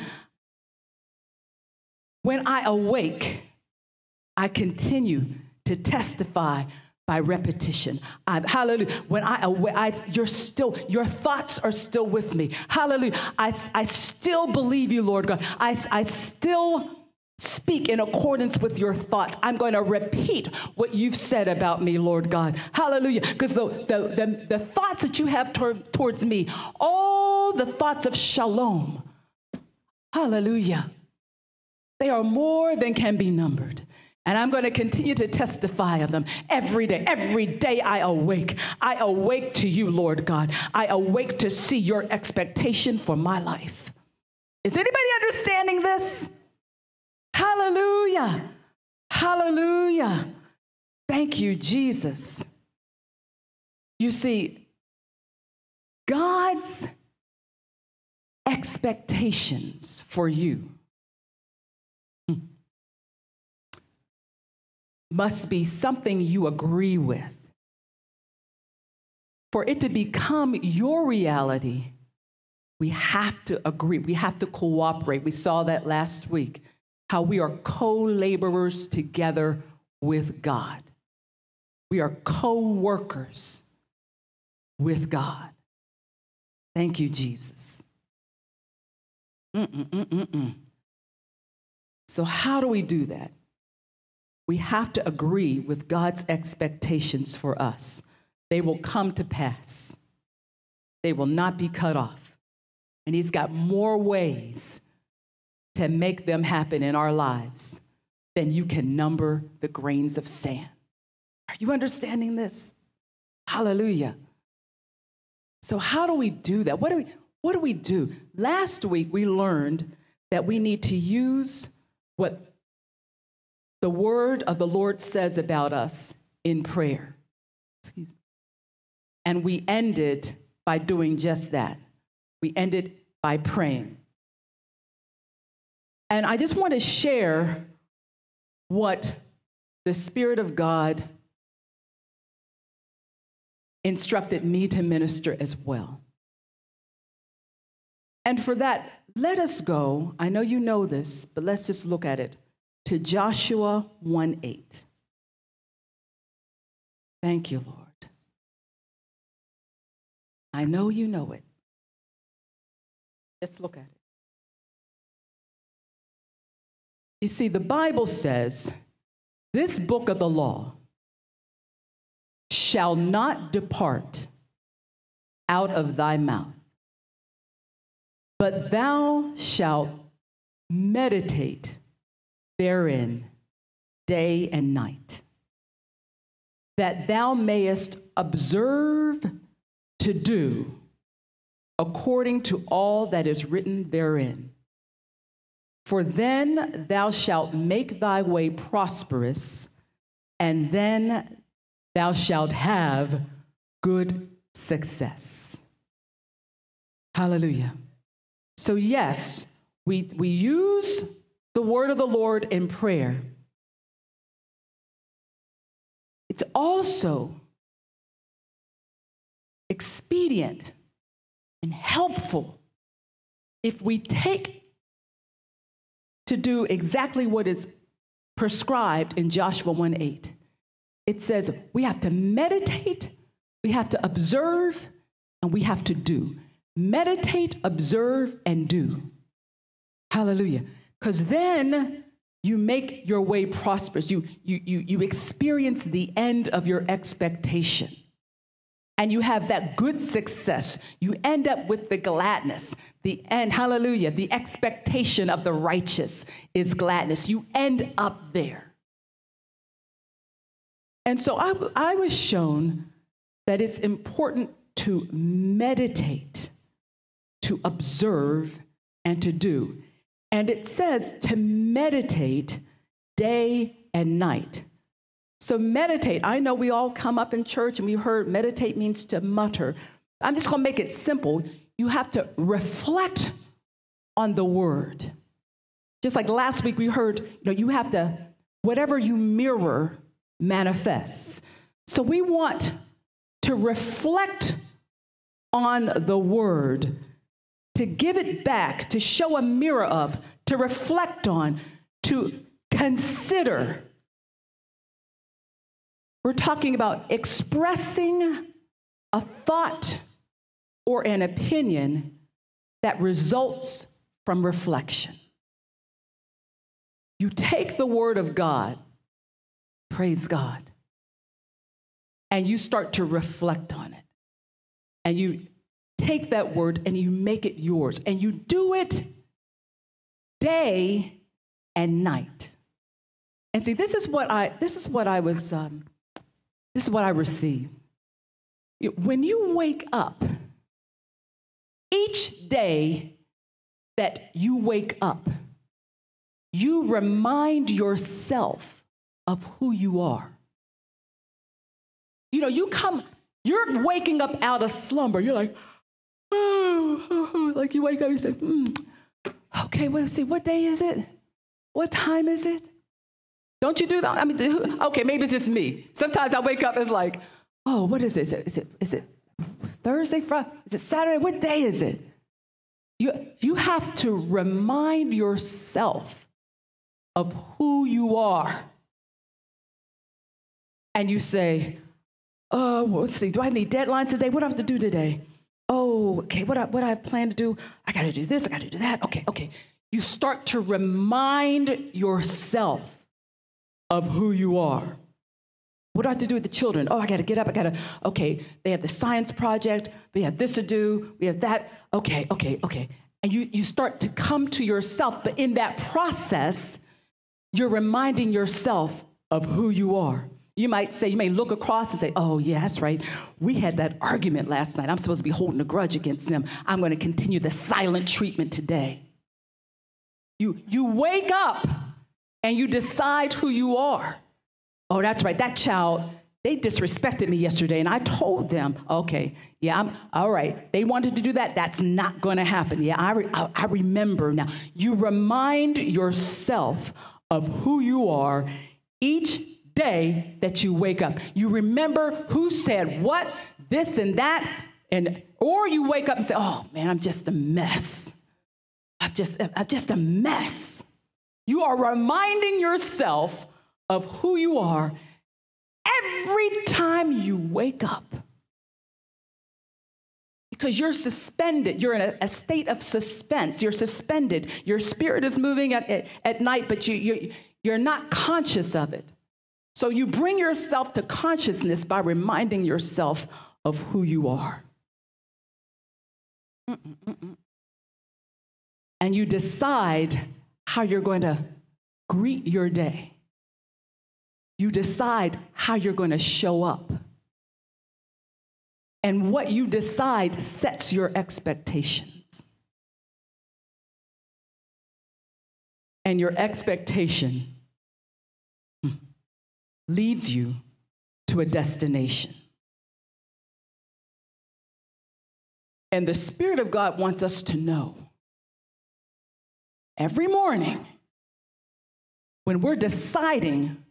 When I awake, I continue to testify by repetition. I, hallelujah. When I awake, I, you're still, your thoughts are still with me. Hallelujah. I, I still believe you, Lord God. I, I still speak in accordance with your thoughts. I'm going to repeat what you've said about me, Lord God. Hallelujah. Because the, the, the, the, thoughts that you have towards me, all the thoughts of shalom, hallelujah, they are more than can be numbered. And I'm going to continue to testify of them every day. Every day I awake. I awake to you, Lord God. I awake to see your expectation for my life. Is anybody understanding this? Hallelujah. Hallelujah. Thank you, Jesus. You see, God's expectations for you hmm, must be something you agree with. For it to become your reality, we have to agree, we have to cooperate. We saw that last week how we are co laborers together with God. We are co workers with God. Thank you, Jesus. Mm-mm-mm-mm-mm. So, how do we do that? We have to agree with God's expectations for us. They will come to pass, they will not be cut off. And He's got more ways to make them happen in our lives than you can number the grains of sand. Are you understanding this? Hallelujah. So, how do we do that? What do we, what do, we do? Last week, we learned that we need to use what the word of the Lord says about us in prayer. And we ended by doing just that. We ended by praying. And I just want to share what the Spirit of God instructed me to minister as well. And for that, let us go. I know you know this, but let's just look at it to Joshua 1 8. Thank you, Lord. I know you know it. Let's look at it. You see, the Bible says, This book of the law shall not depart out of thy mouth, but thou shalt meditate therein day and night, that thou mayest observe to do according to all that is written therein. For then thou shalt make thy way prosperous, and then thou shalt have good success. Hallelujah. So, yes, we, we use the word of the Lord in prayer. It's also expedient and helpful if we take to do exactly what is prescribed in Joshua 1 8. It says we have to meditate We have to observe and we have to do. Meditate, observe, and do. Hallelujah. Because then you make your way prosperous. You, you, you, you experience the end of your expectation. And you have that good success. You end up with the gladness. The end, hallelujah, the expectation of the righteous is gladness. You end up there. And so I, I was shown that it's important to meditate, to observe, and to do. And it says to meditate day and night. So, meditate. I know we all come up in church and we heard meditate means to mutter. I'm just going to make it simple. You have to reflect on the word. Just like last week we heard, you know, you have to, whatever you mirror manifests. So, we want to reflect on the word to give it back, to show a mirror of, to reflect on, to consider. We're talking about expressing a thought or an opinion that results from reflection. You take the word of God, praise God, and you start to reflect on it. And you take that word and you make it yours. And you do it day and night. And see, this is what I this is what I was um, this is what I receive. When you wake up, each day that you wake up, you remind yourself of who you are. You know, you come, you're waking up out of slumber. You're like, like you wake up, you say, mm, okay, well, see, what day is it? What time is it? Don't you do that? I mean, okay, maybe it's just me. Sometimes I wake up, and it's like, oh, what is it? Is it, is it, is it Thursday, Friday? Is it Saturday? What day is it? You, you have to remind yourself of who you are. And you say, oh, well, let's see, do I have any deadlines today? What do I have to do today? oh, okay, what I, what I have planned to do, I got to do this, I got to do that. Okay, okay. You start to remind yourself of who you are. What do I have to do with the children? Oh, I got to get up. I got to, okay, they have the science project. We have this to do. We have that. Okay, okay, okay. And you, you start to come to yourself. But in that process, you're reminding yourself of who you are. You might say, you may look across and say, oh, yeah, that's right. We had that argument last night. I'm supposed to be holding a grudge against them. I'm going to continue the silent treatment today. You, you wake up and you decide who you are. Oh, that's right. That child, they disrespected me yesterday, and I told them, okay, yeah, I'm all right. They wanted to do that. That's not going to happen. Yeah, I, re- I, I remember now. You remind yourself of who you are each day that you wake up. You remember who said what, this and that, and or you wake up and say, "Oh man, I'm just a mess. I'm just I'm just a mess." You are reminding yourself of who you are every time you wake up. Because you're suspended, you're in a, a state of suspense. You're suspended. Your spirit is moving at, at, at night, but you, you, you're not conscious of it. So you bring yourself to consciousness by reminding yourself of who you are. Mm-mm-mm-mm. And you decide how you're going to greet your day. You decide how you're going to show up. And what you decide sets your expectations. And your expectation hmm, leads you to a destination. And the Spirit of God wants us to know every morning when we're deciding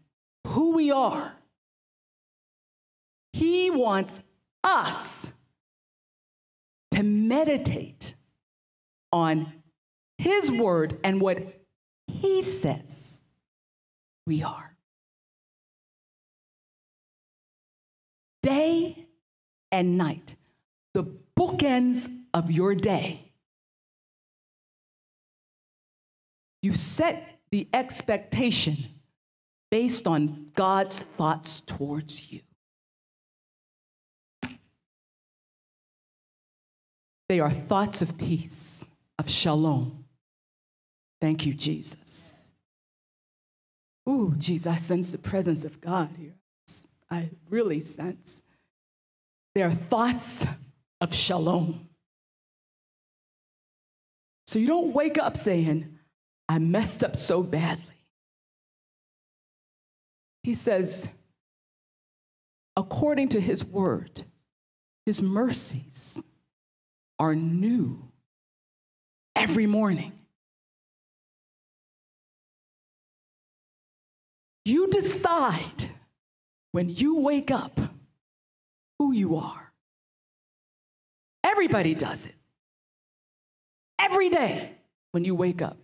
who we are, He wants us to meditate on His word and what He says we are. day and night, the bookends of your day. You set the expectation based on God's thoughts towards you. They are thoughts of peace, of shalom. Thank you, Jesus. Ooh, Jesus, I sense the presence of God here. I really sense. They are thoughts of shalom. So you don't wake up saying, I messed up so badly. He says, according to his word, his mercies are new every morning. You decide when you wake up who you are. Everybody does it. Every day when you wake up,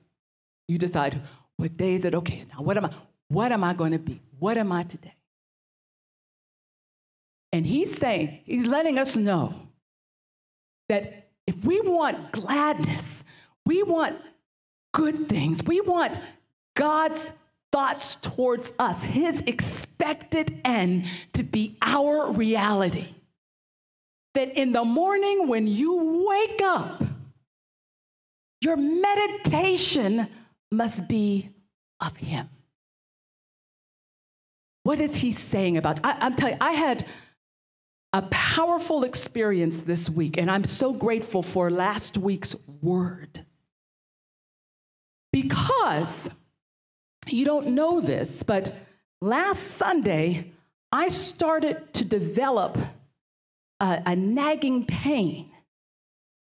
you decide what day is it? Okay, now what am I? What am I going to be? What am I today? And he's saying, he's letting us know that if we want gladness, we want good things, we want God's thoughts towards us, his expected end to be our reality. That in the morning when you wake up, your meditation must be of him. What is he saying about? I, am telling you, I had a powerful experience this week, and I'm so grateful for last week's word. Because you don't know this, but last Sunday, I started to develop a, a nagging pain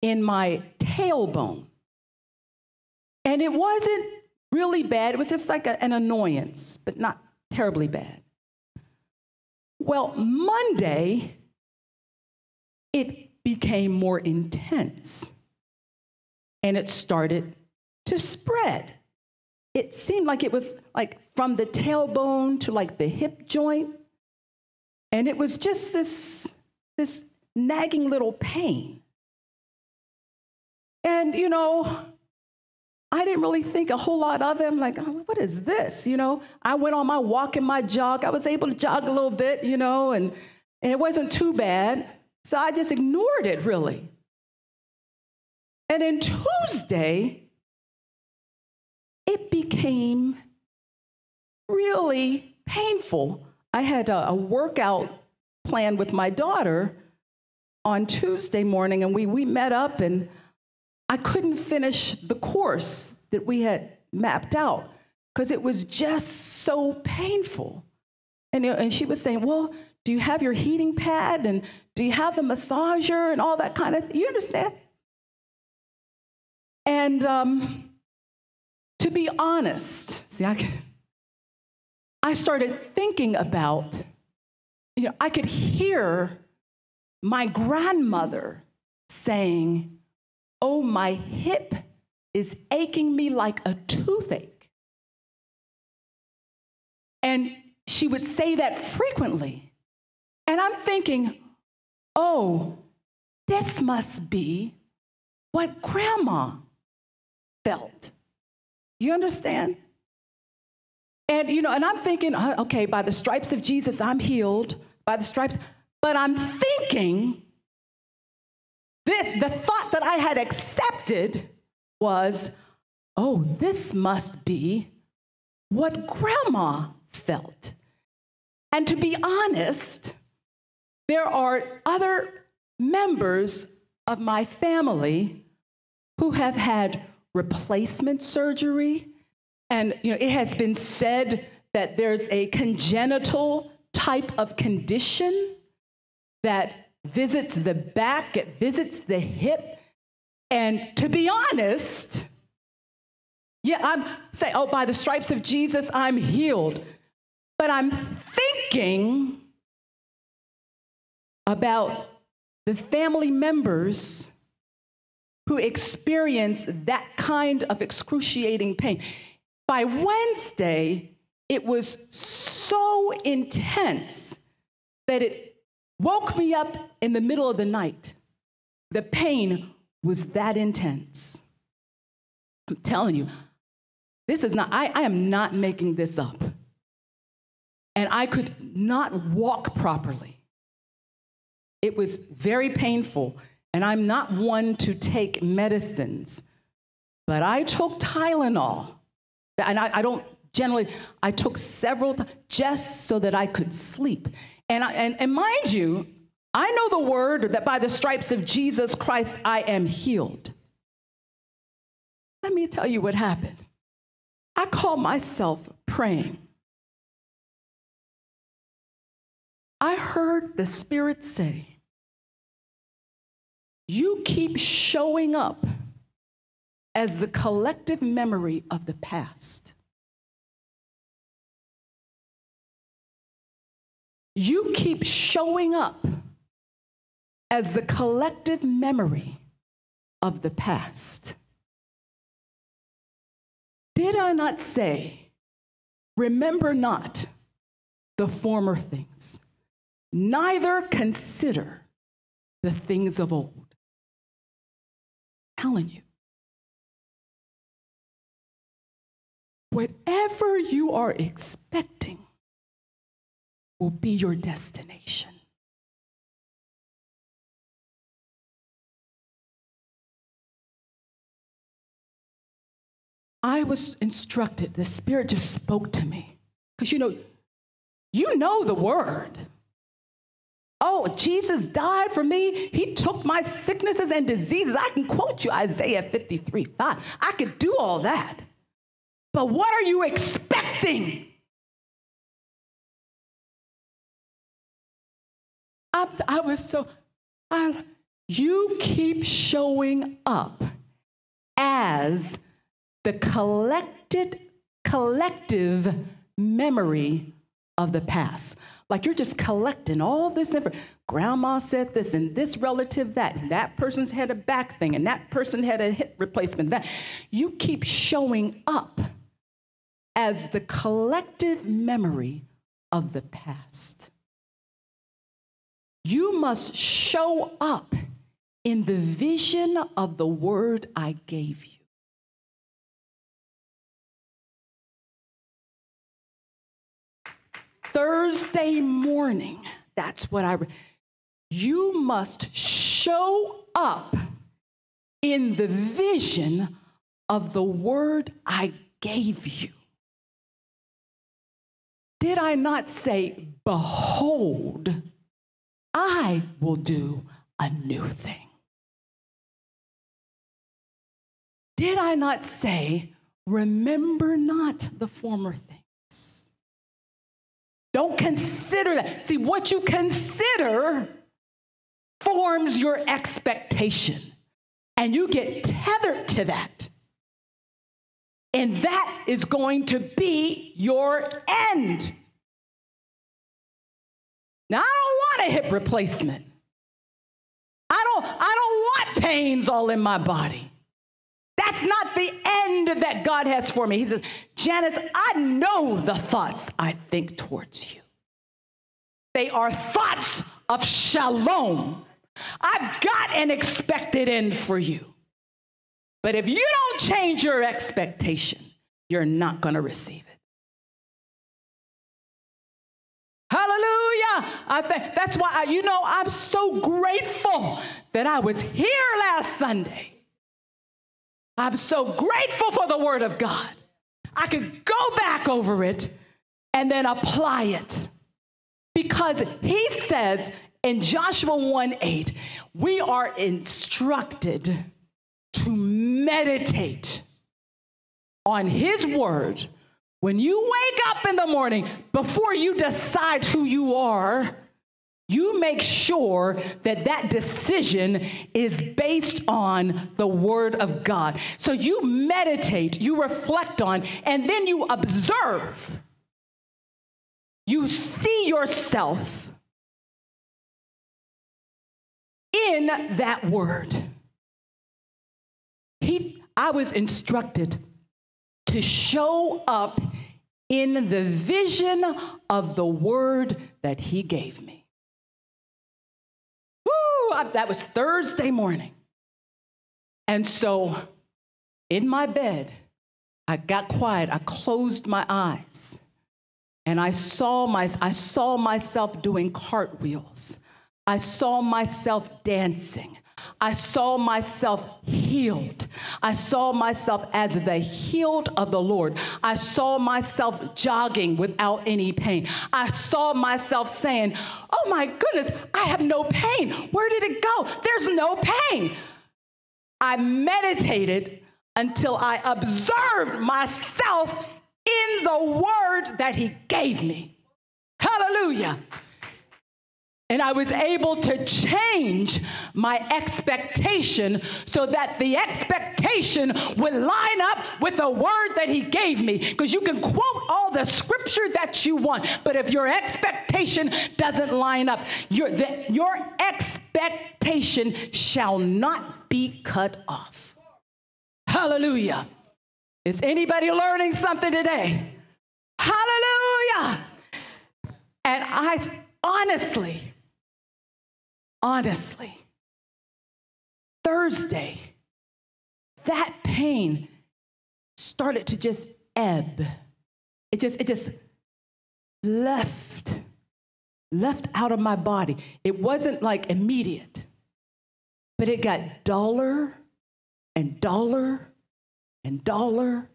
in my tailbone. And it wasn't really bad, it was just like a, an annoyance, but not terribly bad. Well, Monday, it became more intense and it started to spread it seemed like it was like from the tailbone to like the hip joint. And it was just this, this nagging little pain. And, you know, I didn't really think a whole lot of it. I'm like, oh, what is this? You know, I went on my walk and my jog. I was able to jog a little bit, you know, and, and it wasn't too bad. So I just ignored it really. And then Tuesday, it became really painful. I had a, a workout plan with my daughter on Tuesday morning, and we, we met up, and I couldn't finish the course that we had mapped out because it was just so painful. And, and she was saying, Well, do you have your heating pad? And do you have the massager and all that kind of You understand? And um, to be honest, see, I, could, I started thinking about, you know, I could hear my grandmother saying, Oh, my hip is aching me like a toothache. And she would say that frequently. And I'm thinking, oh, this must be what grandma felt. You understand? And you know, and I'm thinking, uh, okay, by the stripes of Jesus, I'm healed. By the stripes, but I'm thinking this, the thought that I had accepted was, oh, this must be what grandma felt. And to be honest, there are other members of my family who have had replacement surgery. And you know, it has been said that there's a congenital type of condition that visits the back, it visits the hip. And to be honest, yeah, I'm saying, oh, by the stripes of Jesus, I'm healed. But I'm thinking about the family members who experience that kind of excruciating pain. By Wednesday, it was so intense that it woke me up in the middle of the night. The pain was that intense. I'm telling you, this is not, I, I am not making this up. And I could not walk properly. It was very painful. And I'm not one to take medicines, but I took Tylenol. And I, I don't generally, I took several just so that I could sleep. And, I, and, and mind you, I know the word that by the stripes of Jesus Christ I am healed. Let me tell you what happened. I call myself praying. I heard the Spirit say, You keep showing up as the collective memory of the past. You keep showing up as the collective memory of the past. Did I not say, remember not the former things, neither consider the things of old? I'm telling you. Whatever you are expecting will be your destination. I was instructed, the Spirit just spoke to me. Because you know, you know the word. Oh, Jesus died for me. He took my sicknesses and diseases. I can quote you Isaiah 53 5. I could do all that. But what are you expecting? I, I was so, I, you keep showing up as the collected, collective memory of the past. Like you're just collecting all this information. Grandma said this, and this relative that, and that person's had a back thing, and that person had a hip replacement. That you keep showing up as the collective memory of the past. You must show up in the vision of the word I gave you. Thursday morning. That's what I. You must show up in the vision of the word I gave you. Did I not say, Behold, I will do a new thing? Did I not say, Remember not the former things? Don't consider that. See, what you consider forms your expectation, and you get tethered to that. And that is going to be your end. Now, I don't want a hip replacement. I don't, I don't want pains all in my body. That's not the end that God has for me. He says, Janice, I know the thoughts I think towards you. They are thoughts of shalom. I've got an expected end for you. But if you don't change your expectation, you're not going to receive it. I think that's why I, you know, I'm so grateful that I was here last Sunday I'm so grateful for the Word of God. I could go back over it and then apply it. Because he says in Joshua 1 8, we are instructed to meditate on his word. When you wake up in the morning, before you decide who you are, you make sure that that decision is based on the Word of God. So you meditate, you reflect on, and then you observe. You see yourself in that Word. He, I was instructed to show up in the vision of the Word that He gave me. I, that was Thursday morning. And so in my bed, I got quiet. I closed my eyes. And I saw, my, I saw myself doing cartwheels. I saw myself dancing. I saw myself healed. I saw myself as the healed of the Lord. I saw myself jogging without any pain. I saw myself saying, Oh my goodness, I have no pain. Where did it go? There's no pain. I meditated until I observed myself in the word that He gave me. Hallelujah. And I was able to change my expectation so that the expectation would line up with the word that he gave me. Because you can quote all the scripture that you want, but if your expectation doesn't line up, your, the, your expectation shall not be cut off. Hallelujah. Is anybody learning something today? Hallelujah. And I honestly, honestly, Thursday, that pain started to just ebb. It just, it just left, left out of my body. It wasn't like immediate, but it got duller and duller and duller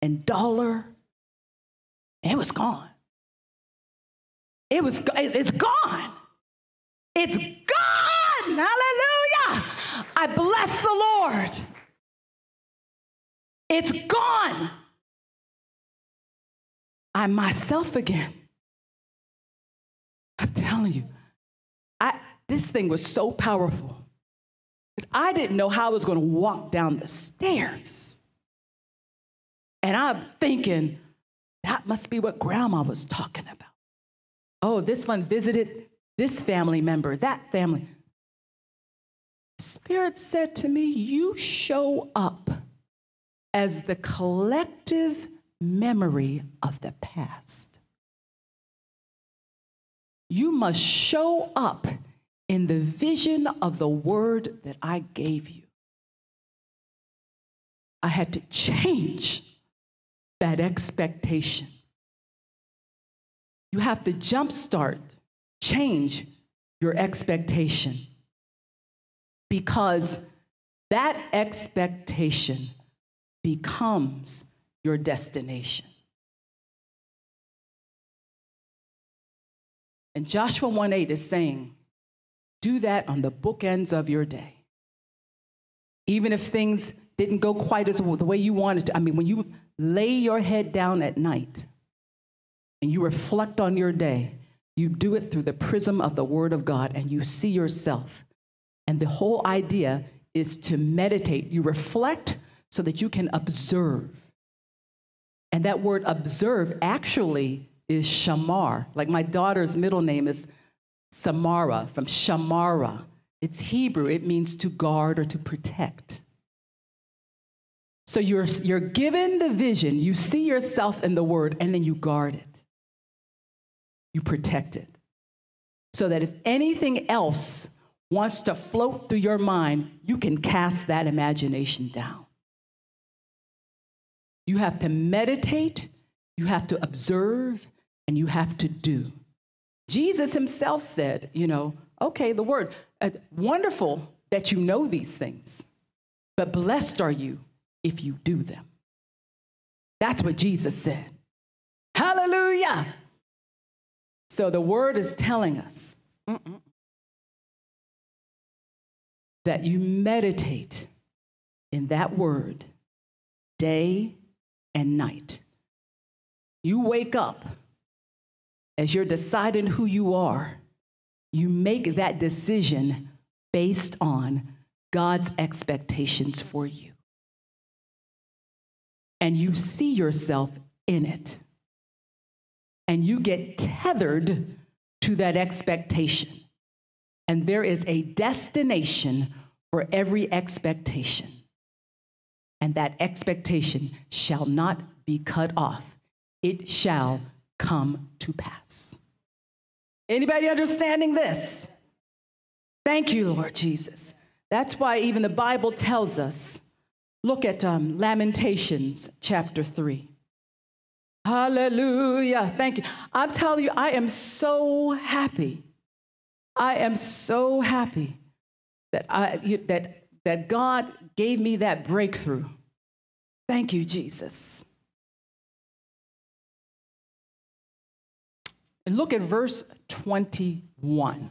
and duller. And it was gone. It was, it's gone. It's gone. Hallelujah. I bless the Lord. It's gone. I'm myself again. I'm telling you, I, this thing was so powerful. I didn't know how I was going to walk down the stairs. And I'm thinking, that must be what grandma was talking about. Oh, this one visited this family member, that family. Spirit said to me, You show up as the collective memory of the past. You must show up in the vision of the word that I gave you. I had to change that expectation. You have to jumpstart, change your expectation because that expectation becomes your destination. And Joshua 1 8 is saying, do that on the bookends of your day. Even if things didn't go quite as well, the way you wanted to. I mean, when you lay your head down at night and you reflect on your day, you do it through the prism of the Word of God and you see yourself. And the whole idea is to meditate. You reflect so that you can observe. And that word observe actually is shamar. Like my daughter's middle name is Samara, from Shamara. It's Hebrew, it means to guard or to protect. So you're, you're given the vision, you see yourself in the word, and then you guard it. You protect it. So that if anything else wants to float through your mind, you can cast that imagination down. You have to meditate, you have to observe, and you have to do. Jesus himself said, you know, okay, the word, uh, wonderful that you know these things, but blessed are you if you do them. That's what Jesus said. Hallelujah. So the word is telling us that you meditate in that word day and night. You wake up as you're deciding who you are, you make that decision based on God's expectations for you. And you see yourself in it and you get tethered to that expectation. And there is a destination for every expectation. And that expectation shall not be cut off. It shall come to pass. Anybody understanding this? Thank you, Lord Jesus. That's why even the Bible tells us look at um, Lamentations chapter 3. Hallelujah. Thank you. I'm telling you, I am so happy. I am so happy that I that that God gave me that breakthrough. Thank you, Jesus. And look at verse 21.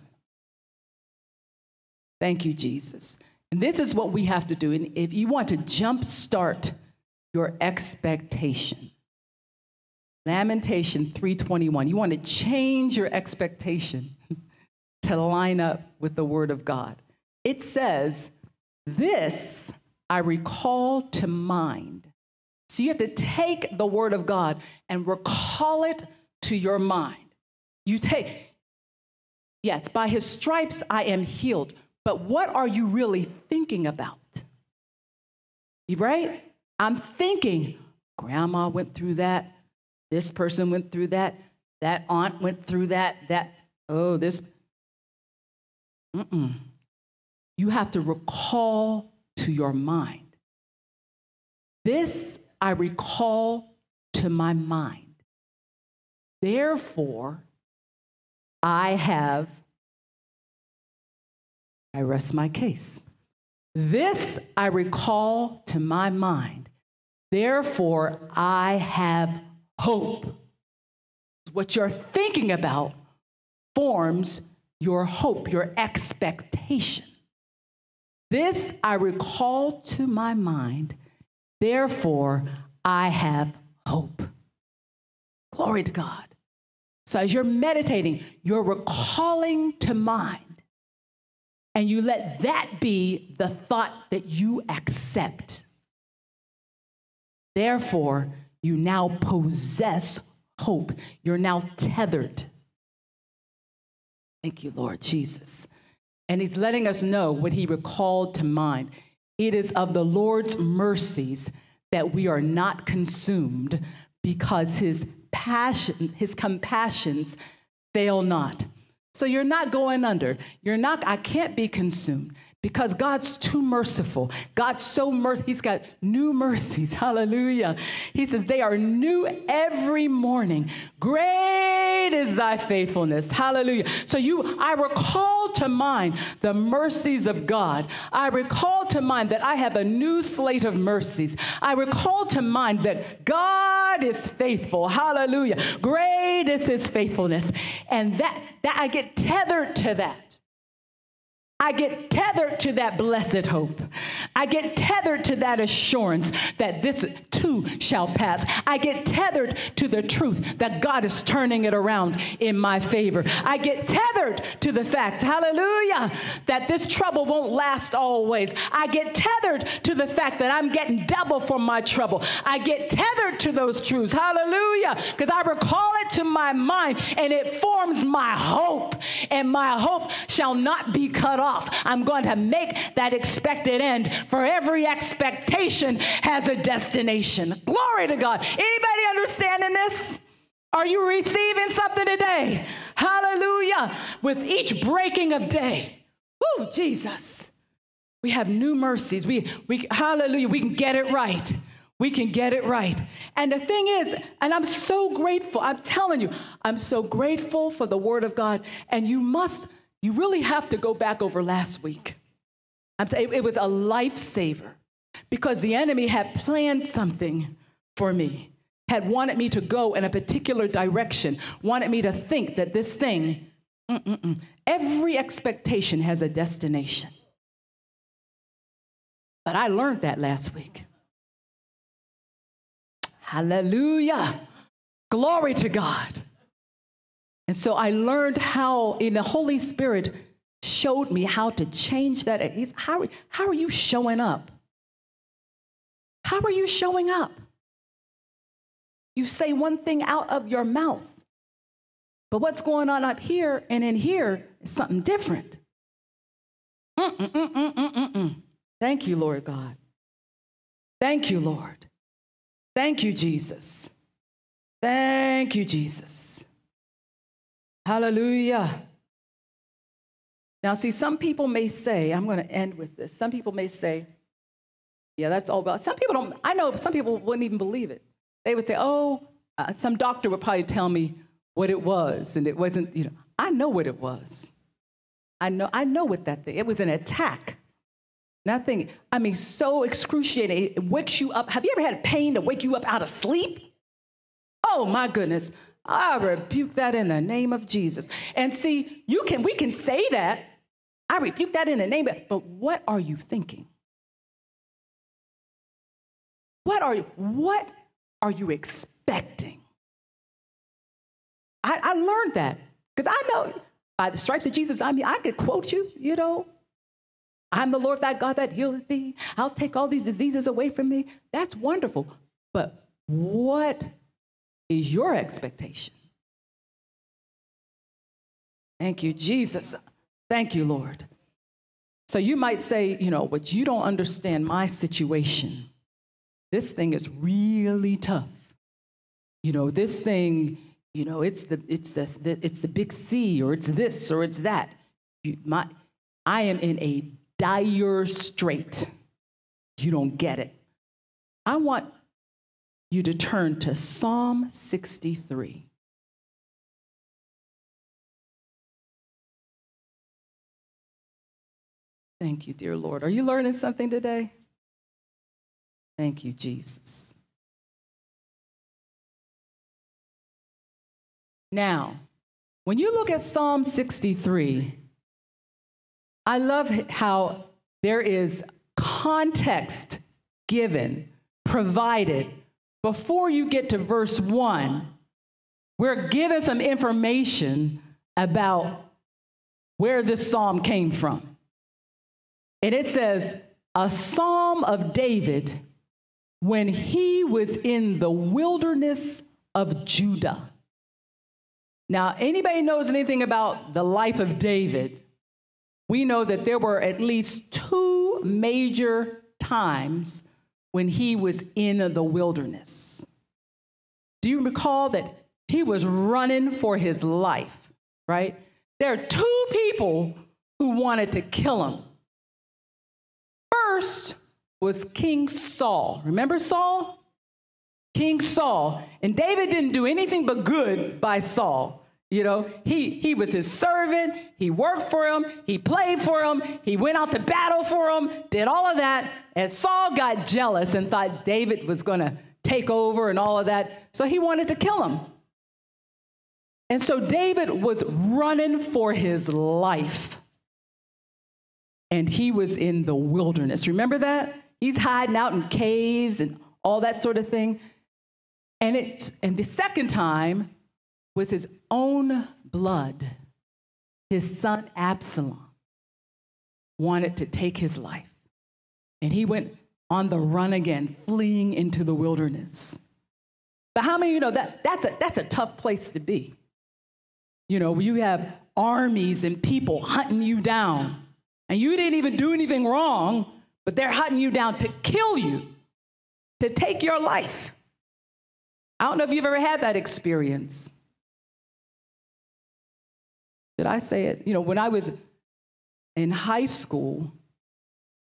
Thank you, Jesus. And this is what we have to do. And if you want to jumpstart your expectation, Lamentation 321. You want to change your expectation to line up with the word of God. It says, "This I recall to mind." So you have to take the word of God and recall it to your mind. You take Yes, by his stripes I am healed. But what are you really thinking about? You right? I'm thinking grandma went through that this person went through that. That aunt went through that. That, oh, this. Mm-mm. You have to recall to your mind. This I recall to my mind. Therefore, I have, I rest my case. This I recall to my mind. Therefore, I have hope. What you're thinking about forms your hope, your expectation. This I recall to my mind, therefore I have hope. Glory to God. So as you're meditating, you're recalling to mind, and you let that be the thought that you accept. Therefore, you now possess hope. You're now tethered. Thank you, Lord Jesus. And he's letting us know what he recalled to mind. It is of the Lord's mercies that we are not consumed because his passion, his compassions fail not. So you're not going under. You're not, I can't be consumed because God's too merciful. God's so merciful. He's got new mercies. Hallelujah. He says, They are new every morning. Great is thy faithfulness. Hallelujah. So you, I recall to mind the mercies of God. I recall to mind that I have a new slate of mercies. I recall to mind that God is faithful. Hallelujah. Great is his faithfulness. And that, that I get tethered to that. I get tethered to that blessed hope. I get tethered to that assurance that this too shall pass. I get tethered to the truth that God is turning it around in my favor. I get tethered to the fact, hallelujah, that this trouble won't last always. I get tethered to the fact that I'm getting double for my trouble. I get tethered to those truths, hallelujah, because I recall it to my mind and it forms my hope, and my hope shall not be cut off off. I'm going to make that expected end. For every expectation has a destination. Glory to God. Anybody understanding this? Are you receiving something today? Hallelujah. With each breaking of day, woo, Jesus, we have new mercies. We, we, hallelujah, we can get it right. We can get it right. And the thing is, and I'm so grateful, I'm telling you, I'm so grateful for the Word of God. And you must you really have to go back over last week. it was a lifesaver because the enemy had planned something for me, had wanted me to go in a particular direction, wanted me to think that this thing, mm-mm-mm. every expectation has a destination. But I learned that last week. Hallelujah. Glory to God. And so I learned how, in the Holy Spirit, showed me how to change that. He's, how, how are you showing up? How are you showing up? You say one thing out of your mouth, but what's going on up here and in here is something different. Mm, mm, mm, Thank you, Lord God. Thank you, Lord. Thank you, Jesus. Thank you, Jesus. Hallelujah. Now, see, some people may say, I'm going to end with this. Some people may say, yeah, that's all about. Some people don't, I know some people wouldn't even believe it. They would say, oh, uh, some doctor would probably tell me what it was. And it wasn't, you know, I know what it was. I know, I know what that thing, it was an attack. Nothing, I mean, so excruciating. It wakes you up. Have you ever had pain to wake you up out of sleep? Oh my goodness. I rebuke that in the name of Jesus. And see, you can we can say that. I rebuke that in the name of, but what are you thinking? What are you, what are you expecting? I, I learned that because I know by the stripes of Jesus, I mean, I could quote you, you know. I'm the Lord that God that healeth thee. I'll take all these diseases away from me. That's wonderful. But what is your expectation? Thank you, Jesus. Thank you, Lord. So you might say, you know, but you don't understand my situation. This thing is really tough. You know, this thing, you know, it's the it's the it's the big C or it's this or it's that. You, my, I am in a dire strait. You don't get it. I want you to turn to Psalm 63. Thank you, dear Lord. Are you learning something today? Thank you, Jesus. Now, when you look at Psalm 63, I love how there is context given, provided before you get to verse one, we're given some information about where this psalm came from. And it says, a psalm of David when he was in the wilderness of Judah. Now, anybody knows anything about the life of David, we know that there were at least two major times when he was in the wilderness. Do you recall that he was running for his life, right? There are two people who wanted to kill him. First was King Saul. Remember Saul? King Saul. And David didn't do anything but good by Saul. You know, he, he was his servant. He worked for him. He played for him. He went out to battle for him, did all of that. And Saul got jealous and thought David was going to take over and all of that. So he wanted to kill him. And so David was running for his life. And he was in the wilderness. Remember that? He's hiding out in caves and all that sort of thing. And it and the second time, with his own blood, his son Absalom wanted to take his life. And he went on the run again, fleeing into the wilderness. But how many you know that that's a, that's a tough place to be? You know, you have armies and people hunting you down, and you didn't even do anything wrong, but they're hunting you down to kill you, to take your life. I don't know if you've ever had that experience. Did I say it? You know, when I was in high school,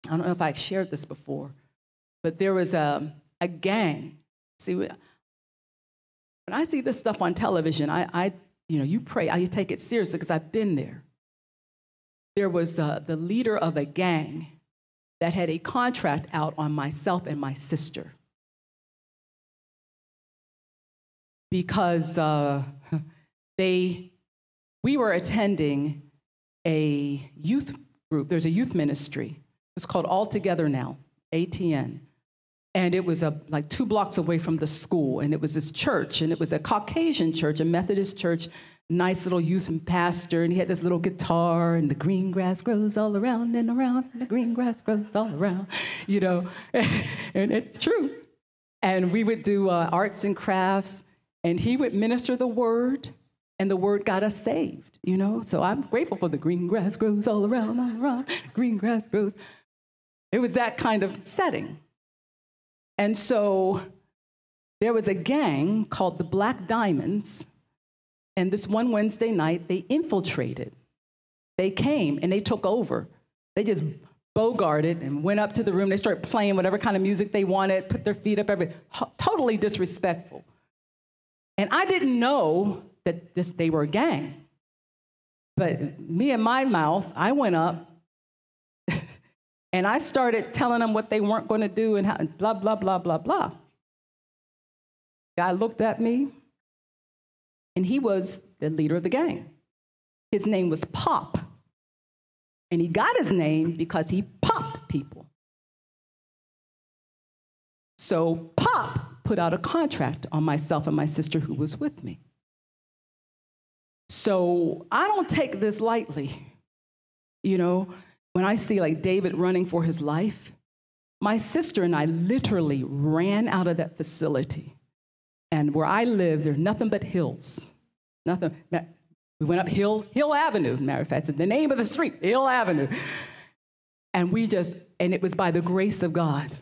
I don't know if I shared this before, but there was a, a gang. See, when I see this stuff on television, I, I you know, you pray, I take it seriously because I've been there. There was uh, the leader of a gang that had a contract out on myself and my sister. Because uh, they we were attending a youth group. There's a youth ministry. It's called All Together Now, ATN. And it was a, like two blocks away from the school. And it was this church, and it was a Caucasian church, a Methodist church, nice little youth and pastor. And he had this little guitar, and the green grass grows all around and around, and the green grass grows all around, you know. and it's true. And we would do uh, arts and crafts, and he would minister the word and the word got us saved, you know? So I'm grateful for the green grass grows all around, all around, green grass grows. It was that kind of setting. And so there was a gang called the Black Diamonds, and this one Wednesday night, they infiltrated they came and they took over. They just bogarted and went up to the room. They started playing whatever kind of music they wanted, put their feet up, every totally disrespectful. And I didn't know that this, they were a gang. But me and my mouth, I went up and I started telling them what they weren't going to do and how, blah, blah, blah, blah, blah. Guy looked at me, and he was the leader of the gang. His name was Pop. And he got his name because he popped people. So Pop put out a contract on myself and my sister who was with me. So I don't take this lightly. You know, when I see like David running for his life, my sister and I literally ran out of that facility. And where I live, there's nothing but hills. Nothing. We went up Hill, Hill Avenue, matter of fact, the name of the street, Hill Avenue. And we just, and it was by the grace of God.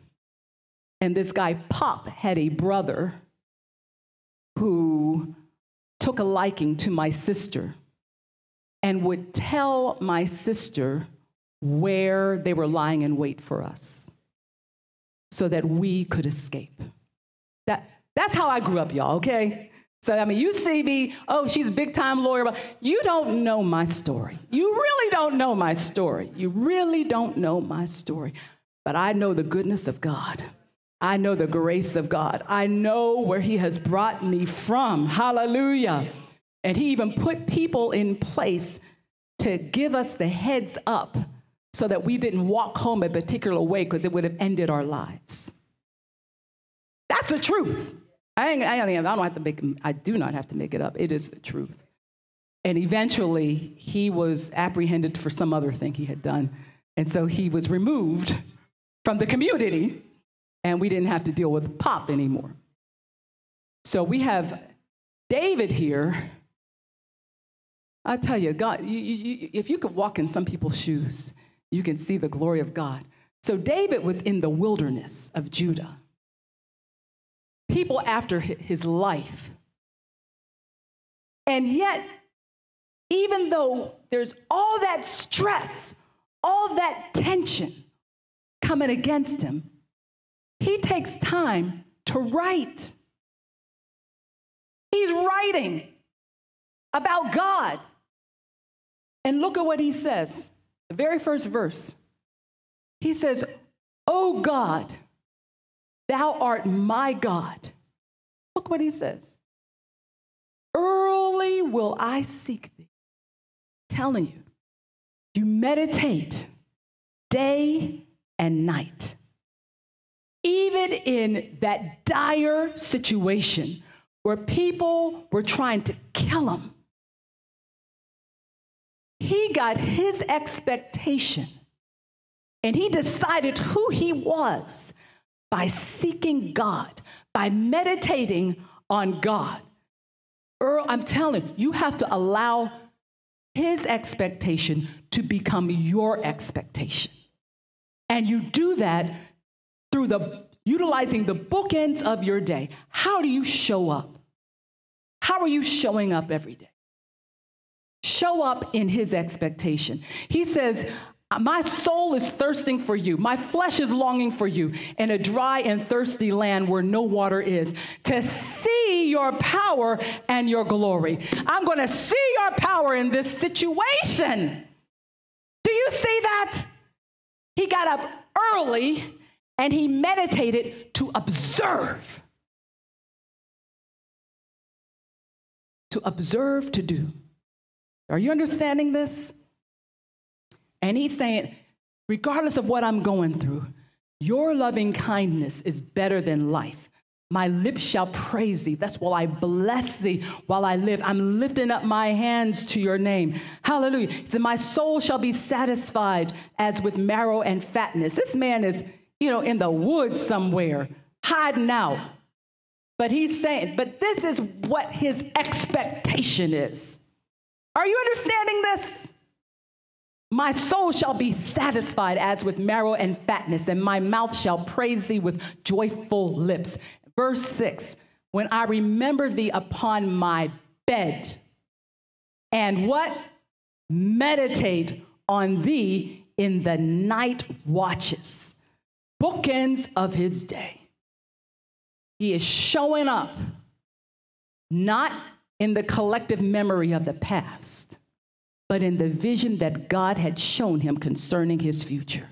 And this guy, Pop, had a brother who took a liking to my sister and would tell my sister where they were lying in wait for us so that we could escape. That, that's how I grew up, y'all, okay? So, I mean, you see me, oh, she's a big time lawyer, but you don't know my story. You really don't know my story. You really don't know my story. But I know the goodness of God. I know the grace of God. I know where He has brought me from. Hallelujah. And He even put people in place to give us the heads up so that we didn't walk home a particular way because it would have ended our lives. That's the truth. I, ain't, I, I don't have to make, I do not have to make it up. It is the truth. And eventually, he was apprehended for some other thing he had done. And so he was removed from the community, and we didn't have to deal with Pop anymore. So we have David here. I tell you, God, you, you, if you could walk in some people's shoes, you can see the glory of God. So David was in the wilderness of Judah people after his life. And yet, even though there's all that stress, all that tension coming against him, he takes time to write. He's writing about God. And look at what he says. The very first verse. He says, Oh God, Thou art my God. Look what he says. Early will I seek thee. telling you, you meditate day and night. Even in that dire situation where people were trying to kill him, he got his expectation and he decided who he was by seeking God, by meditating on God. Earl, I'm telling you, you have to allow his expectation to become your expectation. And you do that through the utilizing the bookends of your day. How do you show up? How are you showing up every day? Show up in his expectation. He says, my soul is thirsting for you. My flesh is longing for you in a dry and thirsty land where no water is to see your power and your glory. I'm going to see your power in this situation. Do you see that? He got up early and he meditated to observe. To observe to do. Are you understanding this? And he's saying, regardless of what I'm going through, your loving kindness is better than life. My lips shall praise thee. That's while I bless thee while I live. I'm lifting up my hands to your name. Hallelujah. He said, My soul shall be satisfied as with marrow and fatness. This man is, you know, in the woods somewhere, hiding out. But he's saying, but this is what his expectation is. Are you understanding this? My soul shall be satisfied as with marrow and fatness, and my mouth shall praise thee with joyful lips. Verse 6 When I remember thee upon my bed, and what? meditate on thee in the night watches, bookends of his day. He is showing up, not in the collective memory of the past, but in the vision that God had shown him concerning his future.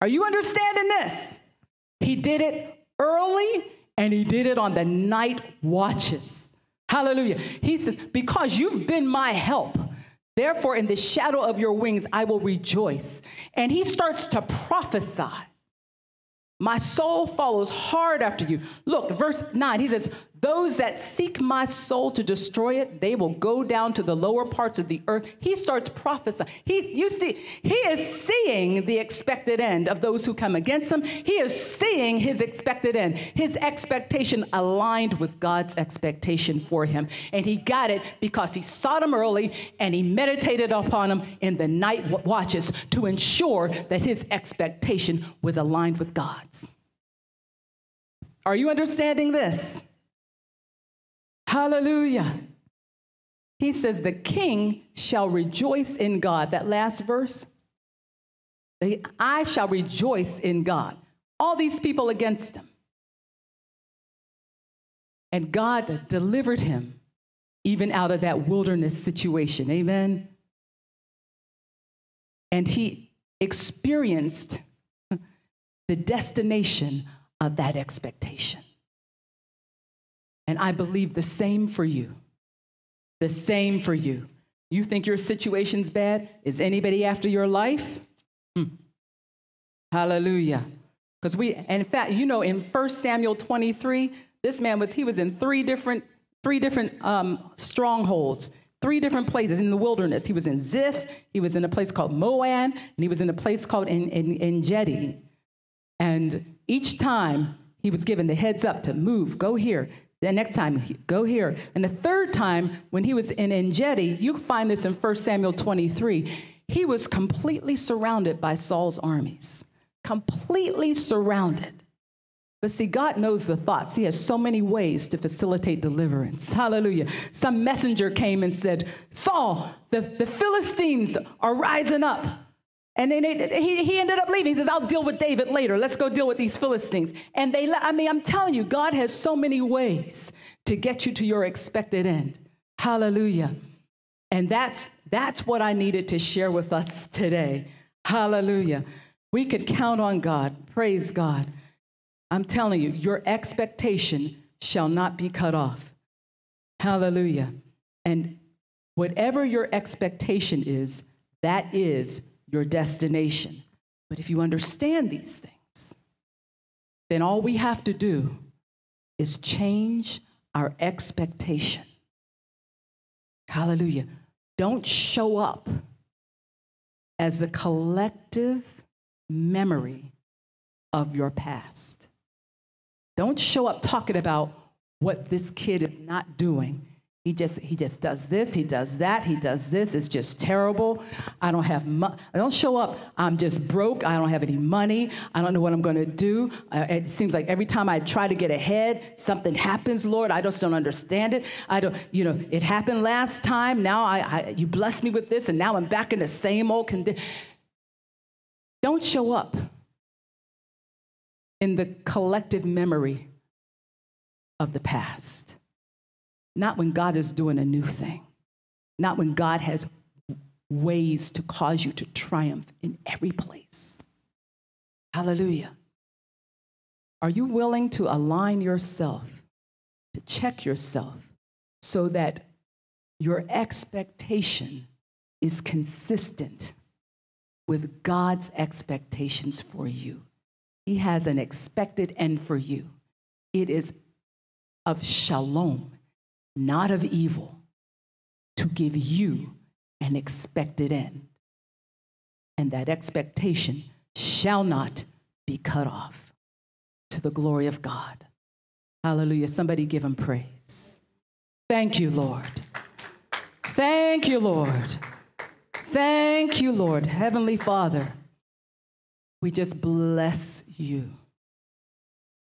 Are you understanding this? He did it early and he did it on the night watches. Hallelujah. He says, Because you've been my help, therefore in the shadow of your wings I will rejoice. And he starts to prophesy. My soul follows hard after you. Look, verse 9, he says, those that seek my soul to destroy it, they will go down to the lower parts of the earth. He starts prophesying. He's, you see, he is seeing the expected end of those who come against him. He is seeing his expected end. His expectation aligned with God's expectation for him. And he got it because he sought him early and he meditated upon him in the night watches to ensure that his expectation was aligned with God's. Are you understanding this? Hallelujah. He says, The king shall rejoice in God. That last verse, I shall rejoice in God. All these people against him. And God delivered him even out of that wilderness situation. Amen. And he experienced the destination of that expectation. And I believe the same for you. The same for you. You think your situation's bad? Is anybody after your life? Hmm. Hallelujah. Because we, in fact, you know, in 1 Samuel 23, this man was, he was in three different, three different um, strongholds, three different places in the wilderness. He was in Ziph, he was in a place called Moab, and he was in a place called in, in, En Gedi. And each time he was given the heads up to move, go here. The next time, go here. And the third time, when he was in En Gedi, you find this in 1 Samuel 23, he was completely surrounded by Saul's armies. Completely surrounded. But see, God knows the thoughts. He has so many ways to facilitate deliverance. Hallelujah. Some messenger came and said, Saul, the, the Philistines are rising up. And then he, he ended up leaving. He says, I'll deal with David later. Let's go deal with these Philistines. And they, I mean, I'm telling you, God has so many ways to get you to your expected end. Hallelujah. And that's, that's what I needed to share with us today. Hallelujah. We could count on God. Praise God. I'm telling you, your expectation shall not be cut off. Hallelujah. And whatever your expectation is, that is your destination. But if you understand these things, then all we have to do is change our expectation. Hallelujah. Don't show up as a collective memory of your past. Don't show up talking about what this kid is not doing he just he just does this, he does that, he does this. It's just terrible. I don't have mo- I don't show up. I'm just broke. I don't have any money. I don't know what I'm going to do. Uh, it seems like every time I try to get ahead, something happens, Lord. I just don't understand it. I don't, you know, it happened last time. Now I, I you blessed me with this and now I'm back in the same old condition. Don't show up in the collective memory of the past. Not when God is doing a new thing, not when God has ways to cause you to triumph in every place. Hallelujah. Are you willing to align yourself, to check yourself, so that your expectation is consistent with God's expectations for you? He has an expected end for you. It is of shalom, not of evil, to give you an expected end. And that expectation shall not be cut off to the glory of God. Hallelujah. Somebody give him praise. Thank you, Lord. Thank you, Lord. Thank you, Lord. Heavenly Father, we just bless you.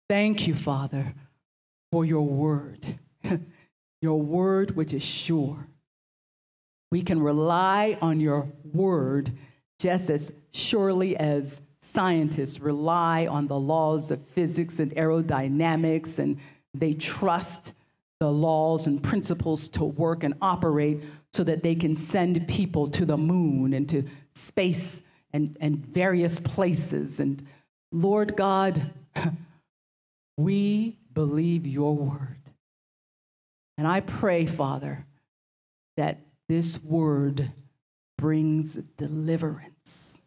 Thank you, Father, for your word. your word which is sure, We can rely on your word just as surely as scientists rely on the laws of physics and aerodynamics and they trust the laws and principles to work and operate so that they can send people to the moon and to space and, and various places. And Lord God, we believe your word. And I pray, Father, that this word brings deliverance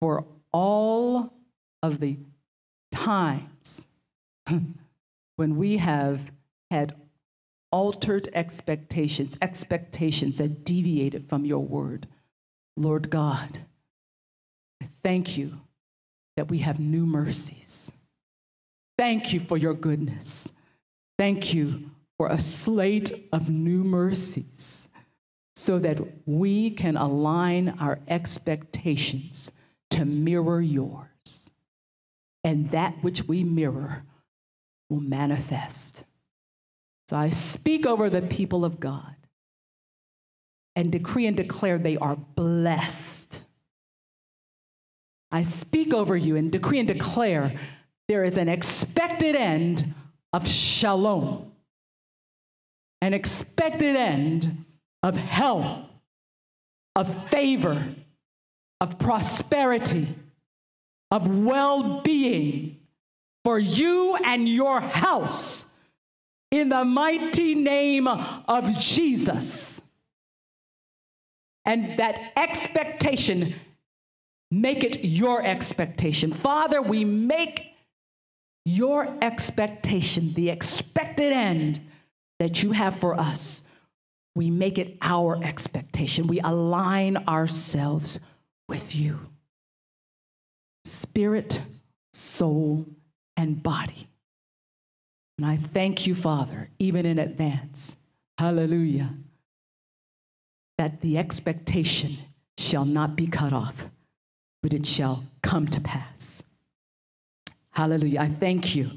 for all of the times when we have had altered expectations, expectations that deviated from your word. Lord God, I thank you that we have new mercies. Thank you for your goodness. Thank you for a slate of new mercies so that we can align our expectations to mirror yours. And that which we mirror will manifest. So I speak over the people of God and decree and declare they are blessed. I speak over you and decree and declare there is an expected end of shalom, an expected end of health, of favor, of prosperity, of well being for you and your house in the mighty name of Jesus. And that expectation, make it your expectation. Father, we make your expectation, the expected end that you have for us, we make it our expectation. We align ourselves with you. Spirit, soul, and body. And I thank you, Father, even in advance. Hallelujah. That the expectation shall not be cut off, but it shall come to pass. Hallelujah. I thank you.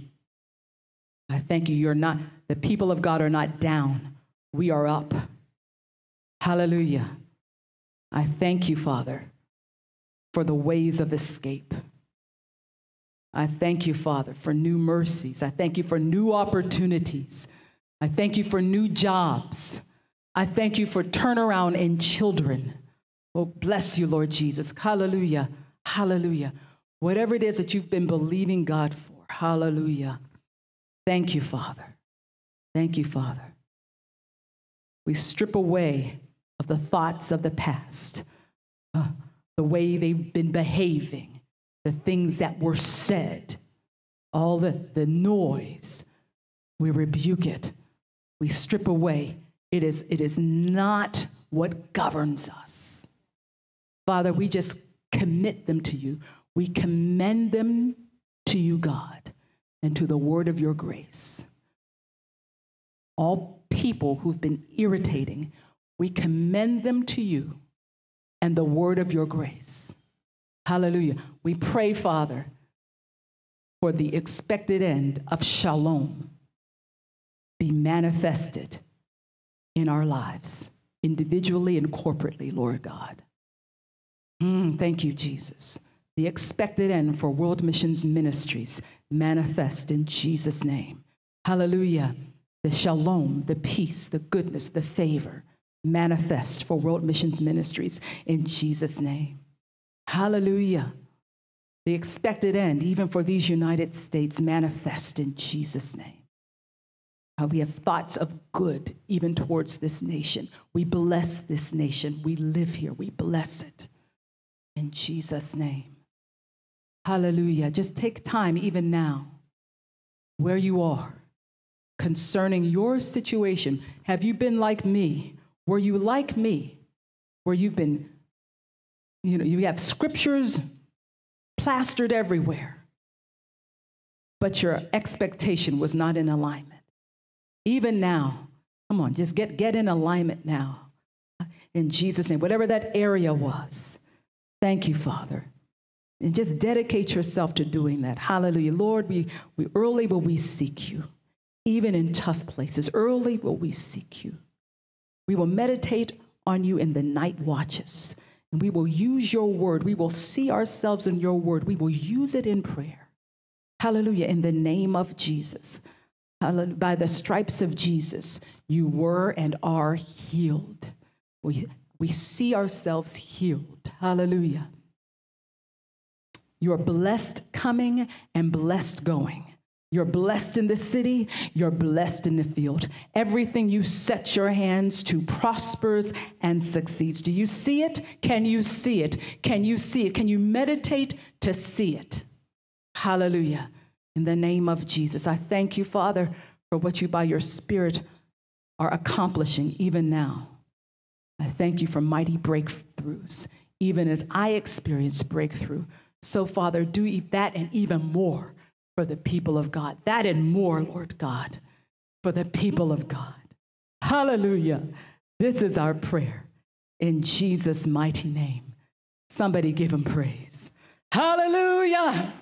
I thank you. You're not, the people of God are not down. We are up. Hallelujah. I thank you, Father, for the ways of escape. I thank you, Father, for new mercies. I thank you for new opportunities. I thank you for new jobs. I thank you for turnaround in children. Oh, bless you, Lord Jesus. Hallelujah. Hallelujah. Whatever it is that you've been believing God for, hallelujah. Thank you, Father. Thank you, Father. We strip away of the thoughts of the past, uh, the way they've been behaving the things that were said, all the, the noise, we rebuke it. We strip away. It is, it is not what governs us. Father, we just commit them to you. We commend them to you, God, and to the word of your grace. All people who've been irritating, we commend them to you and the word of your grace. Hallelujah. We pray, Father, for the expected end of shalom be manifested in our lives, individually and corporately, Lord God. Mm, thank you, Jesus. The expected end for World Missions Ministries manifest in Jesus' name. Hallelujah. The shalom, the peace, the goodness, the favor manifest for World Missions Ministries in Jesus' name. Hallelujah. The expected end, even for these United States, manifest in Jesus' name. Uh, we have thoughts of good even towards this nation. We bless this nation. We live here. We bless it in Jesus' name. Hallelujah. Just take time, even now, where you are, concerning your situation. Have you been like me? Were you like me, where you've been you know, you have scriptures plastered everywhere, but your expectation was not in alignment. Even now, come on, just get, get in alignment now. In Jesus' name, whatever that area was. Thank you, Father. And just dedicate yourself to doing that. Hallelujah. Lord, we, we early will we seek you, even in tough places. Early will we seek you. We will meditate on you in the night watches. And we will use your word. We will see ourselves in your word. We will use it in prayer. Hallelujah. In the name of Jesus. Hallelujah. By the stripes of Jesus, you were and are healed. We, we see ourselves healed. Hallelujah. You're blessed coming and blessed going. You're blessed in the city, you're blessed in the field. Everything you set your hands to prospers and succeeds. Do you see it? Can you see it? Can you see it? Can you meditate to see it? Hallelujah. In the name of Jesus, I thank you, Father, for what you by your Spirit are accomplishing even now. I thank you for mighty breakthroughs, even as I experience breakthrough. So, Father, do eat that and even more for the people of God. That and more, Lord God, for the people of God. Hallelujah. This is our prayer in Jesus' mighty name. Somebody give him praise. Hallelujah.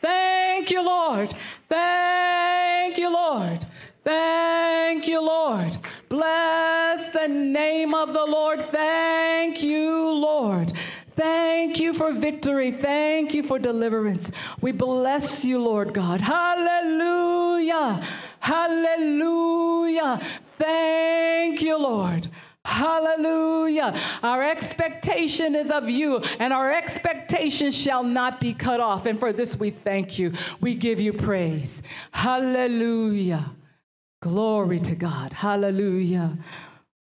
Thank you, Lord. Thank you, Lord. Thank you, Lord. Bless the name of the Lord. Thank you, Lord. Thank you for victory. Thank you for deliverance. We bless you, Lord God. Hallelujah. Hallelujah. Thank you, Lord. Hallelujah. Our expectation is of you, and our expectation shall not be cut off. And for this we thank you. We give you praise. Hallelujah. Glory to God. Hallelujah.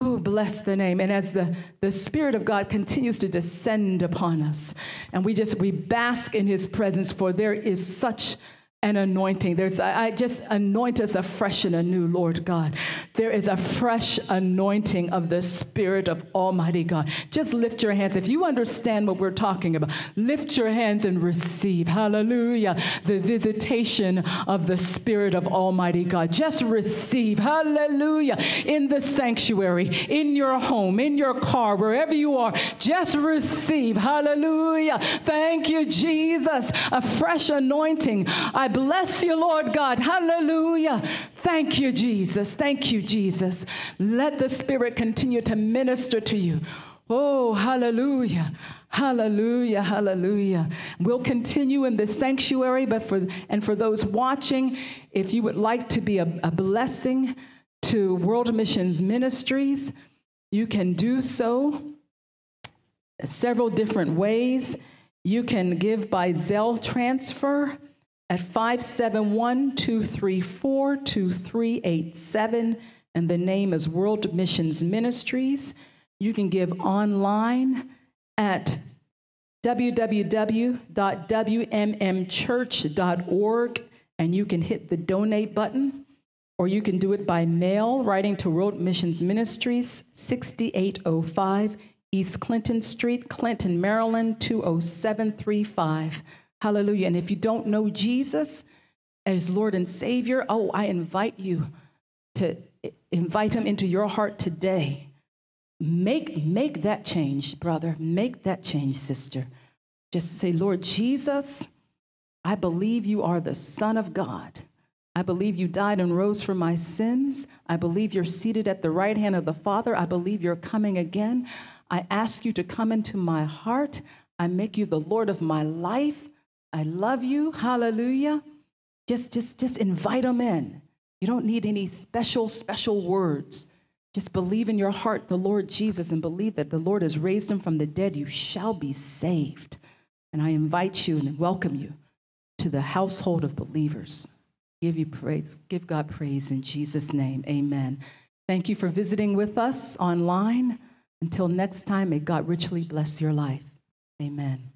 Oh, bless the name. And as the, the Spirit of God continues to descend upon us, and we just, we bask in his presence, for there is such an anointing. There's, I just anoint us afresh and anew, Lord God. There is a fresh anointing of the Spirit of Almighty God. Just lift your hands. If you understand what we're talking about, lift your hands and receive. Hallelujah. The visitation of the Spirit of Almighty God. Just receive. Hallelujah. In the sanctuary, in your home, in your car, wherever you are, just receive. Hallelujah. Thank you, Jesus. A fresh anointing. I bless you, Lord God. Hallelujah. Thank you, Jesus. Thank you, Jesus. Let the Spirit continue to minister to you. Oh, hallelujah. Hallelujah, hallelujah. We'll continue in the sanctuary, but for and for those watching, if you would like to be a, a blessing to World Missions Ministries, you can do so several different ways. You can give by Zelle transfer at 571 234 2387, and the name is World Missions Ministries. You can give online at www.wmmchurch.org, and you can hit the donate button, or you can do it by mail, writing to World Missions Ministries, 6805 East Clinton Street, Clinton, Maryland, 20735. Hallelujah. And if you don't know Jesus as Lord and Savior, oh, I invite you to invite him into your heart today. Make, make that change, brother. Make that change, sister. Just say, Lord Jesus, I believe you are the Son of God. I believe you died and rose for my sins. I believe you're seated at the right hand of the Father. I believe you're coming again. I ask you to come into my heart. I make you the Lord of my life. I love you. Hallelujah. Just, just, just invite them in. You don't need any special, special words. Just believe in your heart the Lord Jesus and believe that the Lord has raised him from the dead. You shall be saved. And I invite you and welcome you to the household of believers. Give you praise. Give God praise in Jesus' name. Amen. Thank you for visiting with us online. Until next time, may God richly bless your life. Amen.